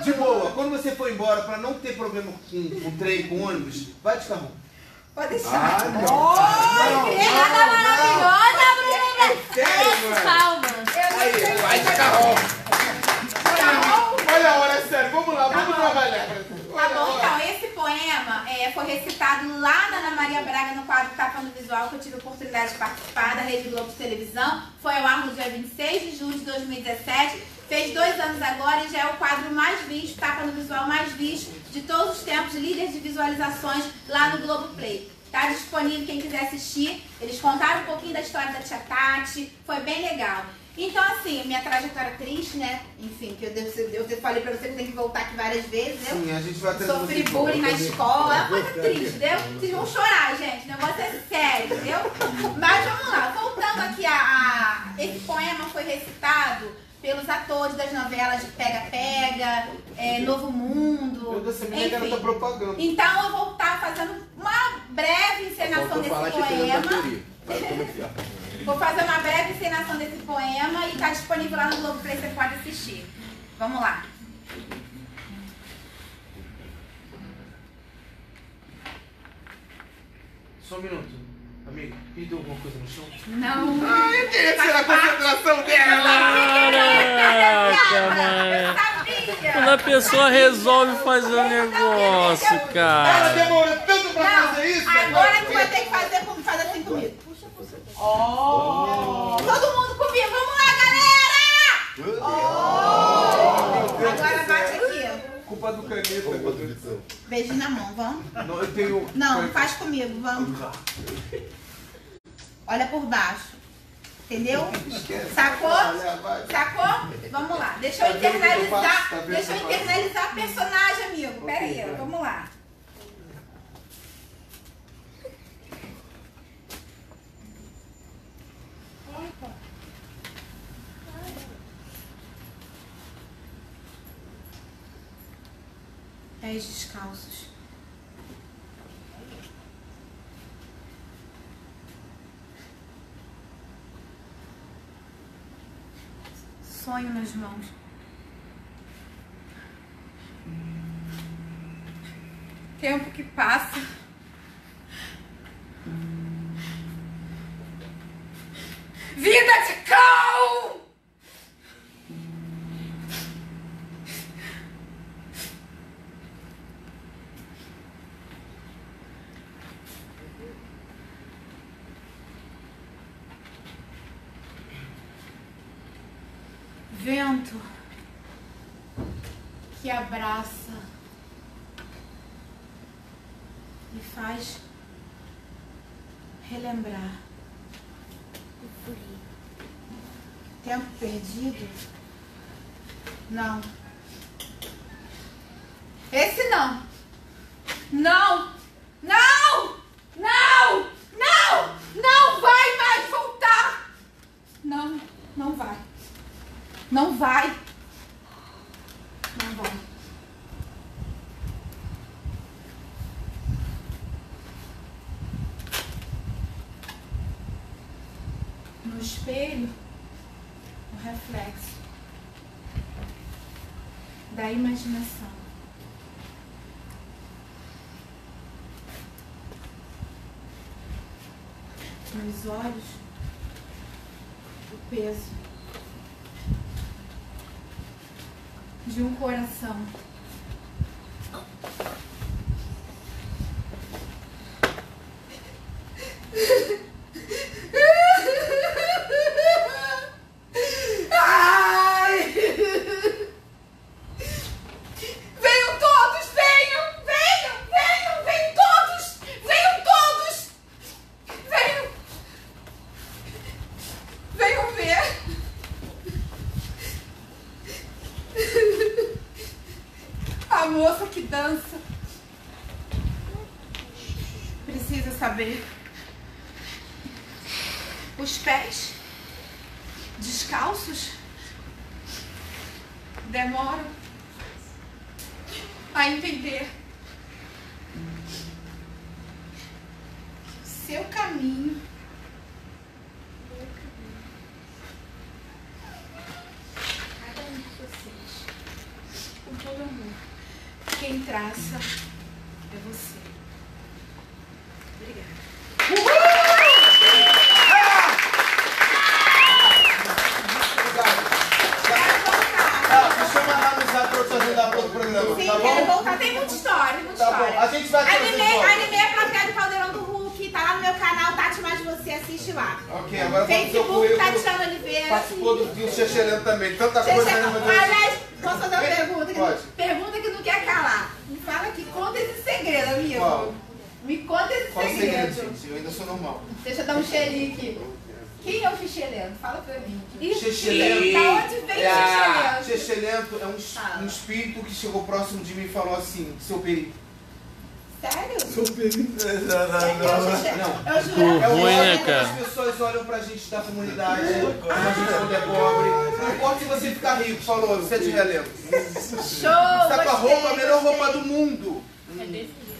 De boa, quando você for embora, pra não ter problema com, com trem, com ônibus, vai de carro. Pode deixar. Ah, não. Oi, Não, criada não, maravilhosa, Bruna. Calma. Eu não Aí, vai de carro. Olha a hora, é sério, vamos lá, vamos trabalhar. Tá bom, então, esse poema é, foi recitado lá na Ana Maria Braga no quadro Tapa no Visual, que eu tive a oportunidade de participar da Rede Globo de Televisão. Foi ao ar no dia 26 de julho de 2017. Fez dois anos agora e já é o quadro mais visto, Tapa no Visual mais visto de todos os tempos, líder de visualizações lá no Globo Play. Tá disponível quem quiser assistir. Eles contaram um pouquinho da história da Tia Tati, foi bem legal. Então, assim, minha trajetória triste, né? Enfim, que eu, devo, eu falei pra você que eu tenho que voltar aqui várias vezes, né? Sim, a gente vai trazer Sofri bullying na escola, é uma coisa triste, entendeu? Vocês vão chorar, gente. O negócio é sério, entendeu? Mas vamos lá, voltando aqui a, a- Esse poema foi recitado pelos atores das novelas de Pega Pega, é, Novo Mundo. Meu Deus, enfim. garota propaganda. Então eu vou estar fazendo uma breve encenação desse é poema. Vou fazer uma breve encenação desse poema e está disponível lá no Globoplay, você pode assistir. Vamos lá. Só um minuto. Amigo, pediu alguma coisa no chão? Não. Ah, eu queria ser a concentração dela! Mano. Quando a pessoa resolve fazer o negócio, Ela cara. demorou tanto pra fazer isso. Agora tu vai ter que fazer, com- fazer assim comigo. Oh. Todo mundo comigo. Vamos lá, galera! Oh. Agora bate aqui. Culpa do caneta. Culpa do Beijinho na mão, vamos? Não, eu tenho... Não, faz comigo, vamos. Olha por baixo. Entendeu? Sacou? Sacou? Vamos lá. Deixa eu Tá internalizar. Tá Deixa eu internalizar a personagem, amigo. Pera aí, vamos lá. Pés descalços. Sonho nas mãos. Tempo que passa. Vida de cão! Abraça e faz relembrar. Tempo perdido? Não. Esse não. Não! Não! Não! Não! Não vai mais voltar! Não, não vai. Não vai. Não vai. No espelho, o reflexo da imaginação. Nos olhos, o peso de um coração. Ai! Venham todos, venham, venham, venham, venham todos, venham todos, venham, venham ver. A moça que dança precisa saber. Os pés descalços demoram a entender seu caminho cada um de vocês com todo amor quem traça é você obrigada Ah, me chama lá no zap pra eu te ajudar pro outro programa, Sim, tá quero bom? voltar. Tem muita história, muita Tá história. bom, a gente vai trazer anime, de volta. anime é plateia do Caldeirão do Hulk, tá lá no meu canal, Tati Mais Você, assiste lá. Ok, agora vamos ver o Facebook, currículo. Tatiana Oliveira. Participou do Dio Chechelento também. Tanta Deixa coisa, eu- né, meu Deus? Aliás, posso fazer uma pergunta? Que Pode. Pergunta que não quer calar. Me fala aqui, conta esse segredo, amigo. Qual? Me conta esse Qual o segredo. segredo, gente? Eu Deixa eu dar um cheirinho aqui. Quem é o Xixelento? Fala pra mim. Chechelento. Da onde vem o Xixelento? É um, um espírito que chegou próximo de mim e falou assim, seu perigo. Sério? Seu perigo. Eu juro. É o ruim, modo né, as pessoas olham pra gente da comunidade, como a gente quando é pobre. Não importa se você ficar rico, falou, você é de relento. Show! Você tá com a roupa, a melhor roupa do mundo.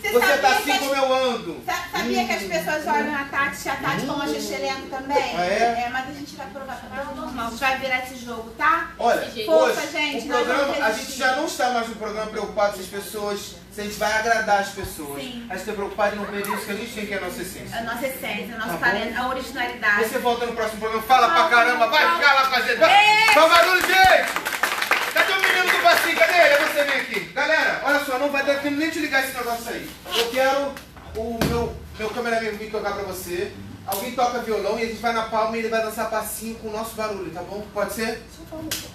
Você tá assim as- como eu ando. Sa- Sabia que as pessoas olham a Tati, a Tati como a Xixelento também? Ah, é? mas a gente vai provar pra normal. A gente vai virar esse jogo, tá? Olha, Força, hoje, gente. o programa, vamos a gente já não está mais no programa preocupado se as pessoas, se a gente vai agradar as pessoas. Sim. A gente está preocupado em não perder isso que a gente tem, que é a nossa essência. A nossa essência, o nosso Tá bom? talento, a originalidade. Você volta no próximo programa, fala pra caramba, vai ficar lá com a gente. Vai, É. Faz barulho, gente! Cadê o menino do passinho? Cadê ele? É você vem aqui. Galera, olha só, não vai dar tempo nem de ligar esse negócio aí. Eu quero o meu, meu cameraman vir tocar pra você. Alguém toca violão e a gente vai na palma e ele vai dançar passinho com o nosso barulho, tá bom? Pode ser?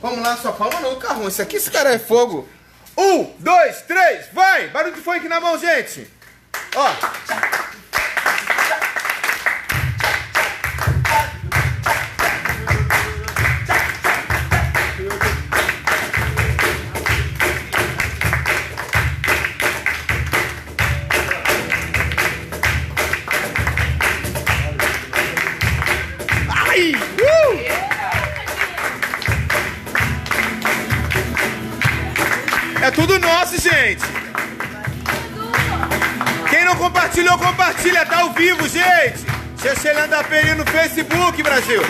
Vamos lá, sua palma não, carrão. Esse aqui, esse cara é fogo. Um, dois, três, vai! Barulho de funk na mão, gente! Ó. compartilha, tá ao vivo, gente! Chechelando a Peri no Facebook, Brasil!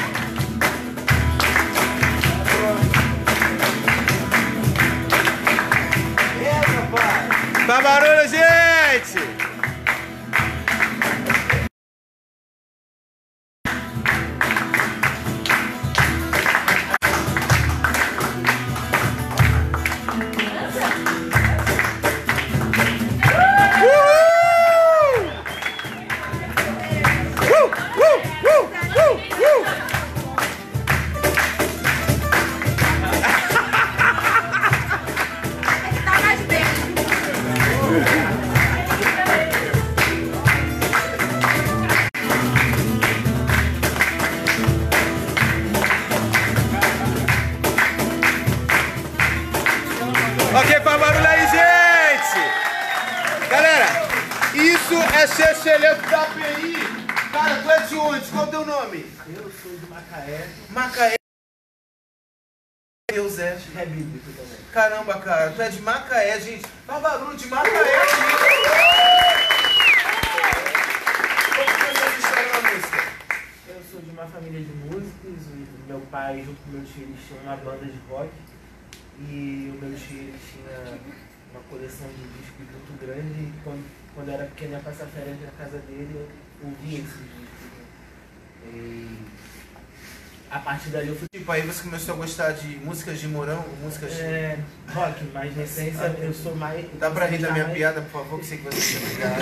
Começou a gostar de músicas de morão, músicas de... É, rock, mas na essência eu sou mais. Dá pra rir da minha mais- piada, por favor, que sei que você é ligado.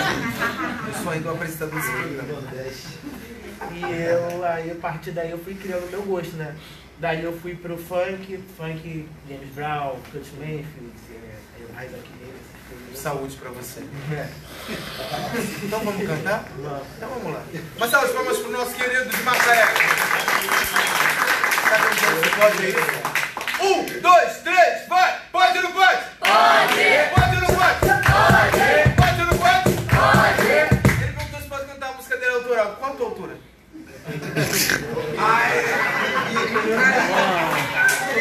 Eu sou ainda o apresentador desse programa. E eu, aí a partir daí eu fui criando o meu gosto, né? Daí eu fui pro funk, funk James Brown, Cut Mayfield, é, é, essas coisas. Saúde pra você. É. Então vamos cantar? Vamos. Então vamos lá. Uma salva de palmas pro nosso querido de Macaé. Você pode ir? Um, dois, três, vai! Pode ou não pode? Pode! Pode ou não pode? Pode! Pode ou não pode? Pode! Ele perguntou se pode cantar a música dele autoral. Qual a tua altura?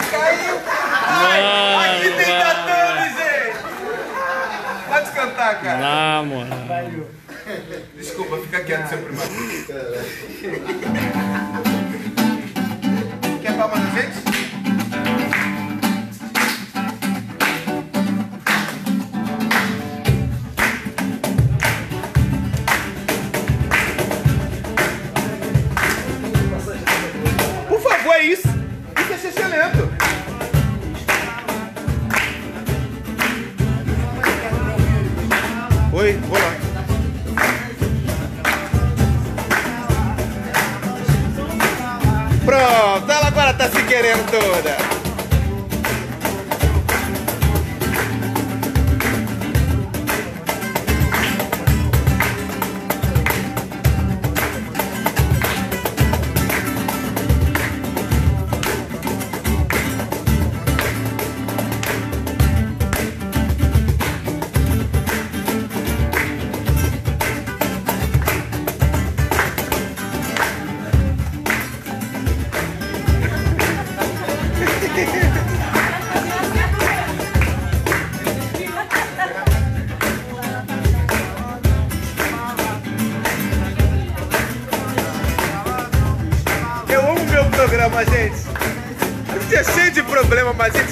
Caiu! Ai, aqui tem tatame, gente! Pode cantar, cara. Na moral. Desculpa, fica quieto, seu primo. Nummer 6.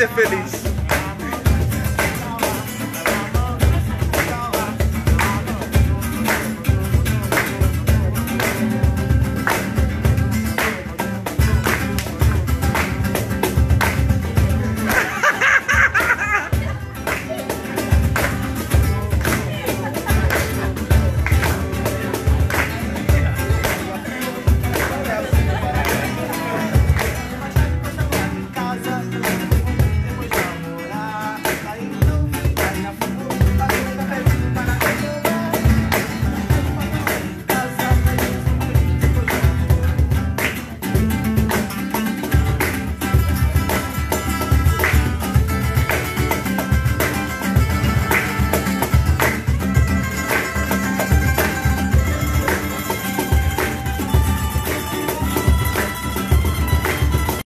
É feliz.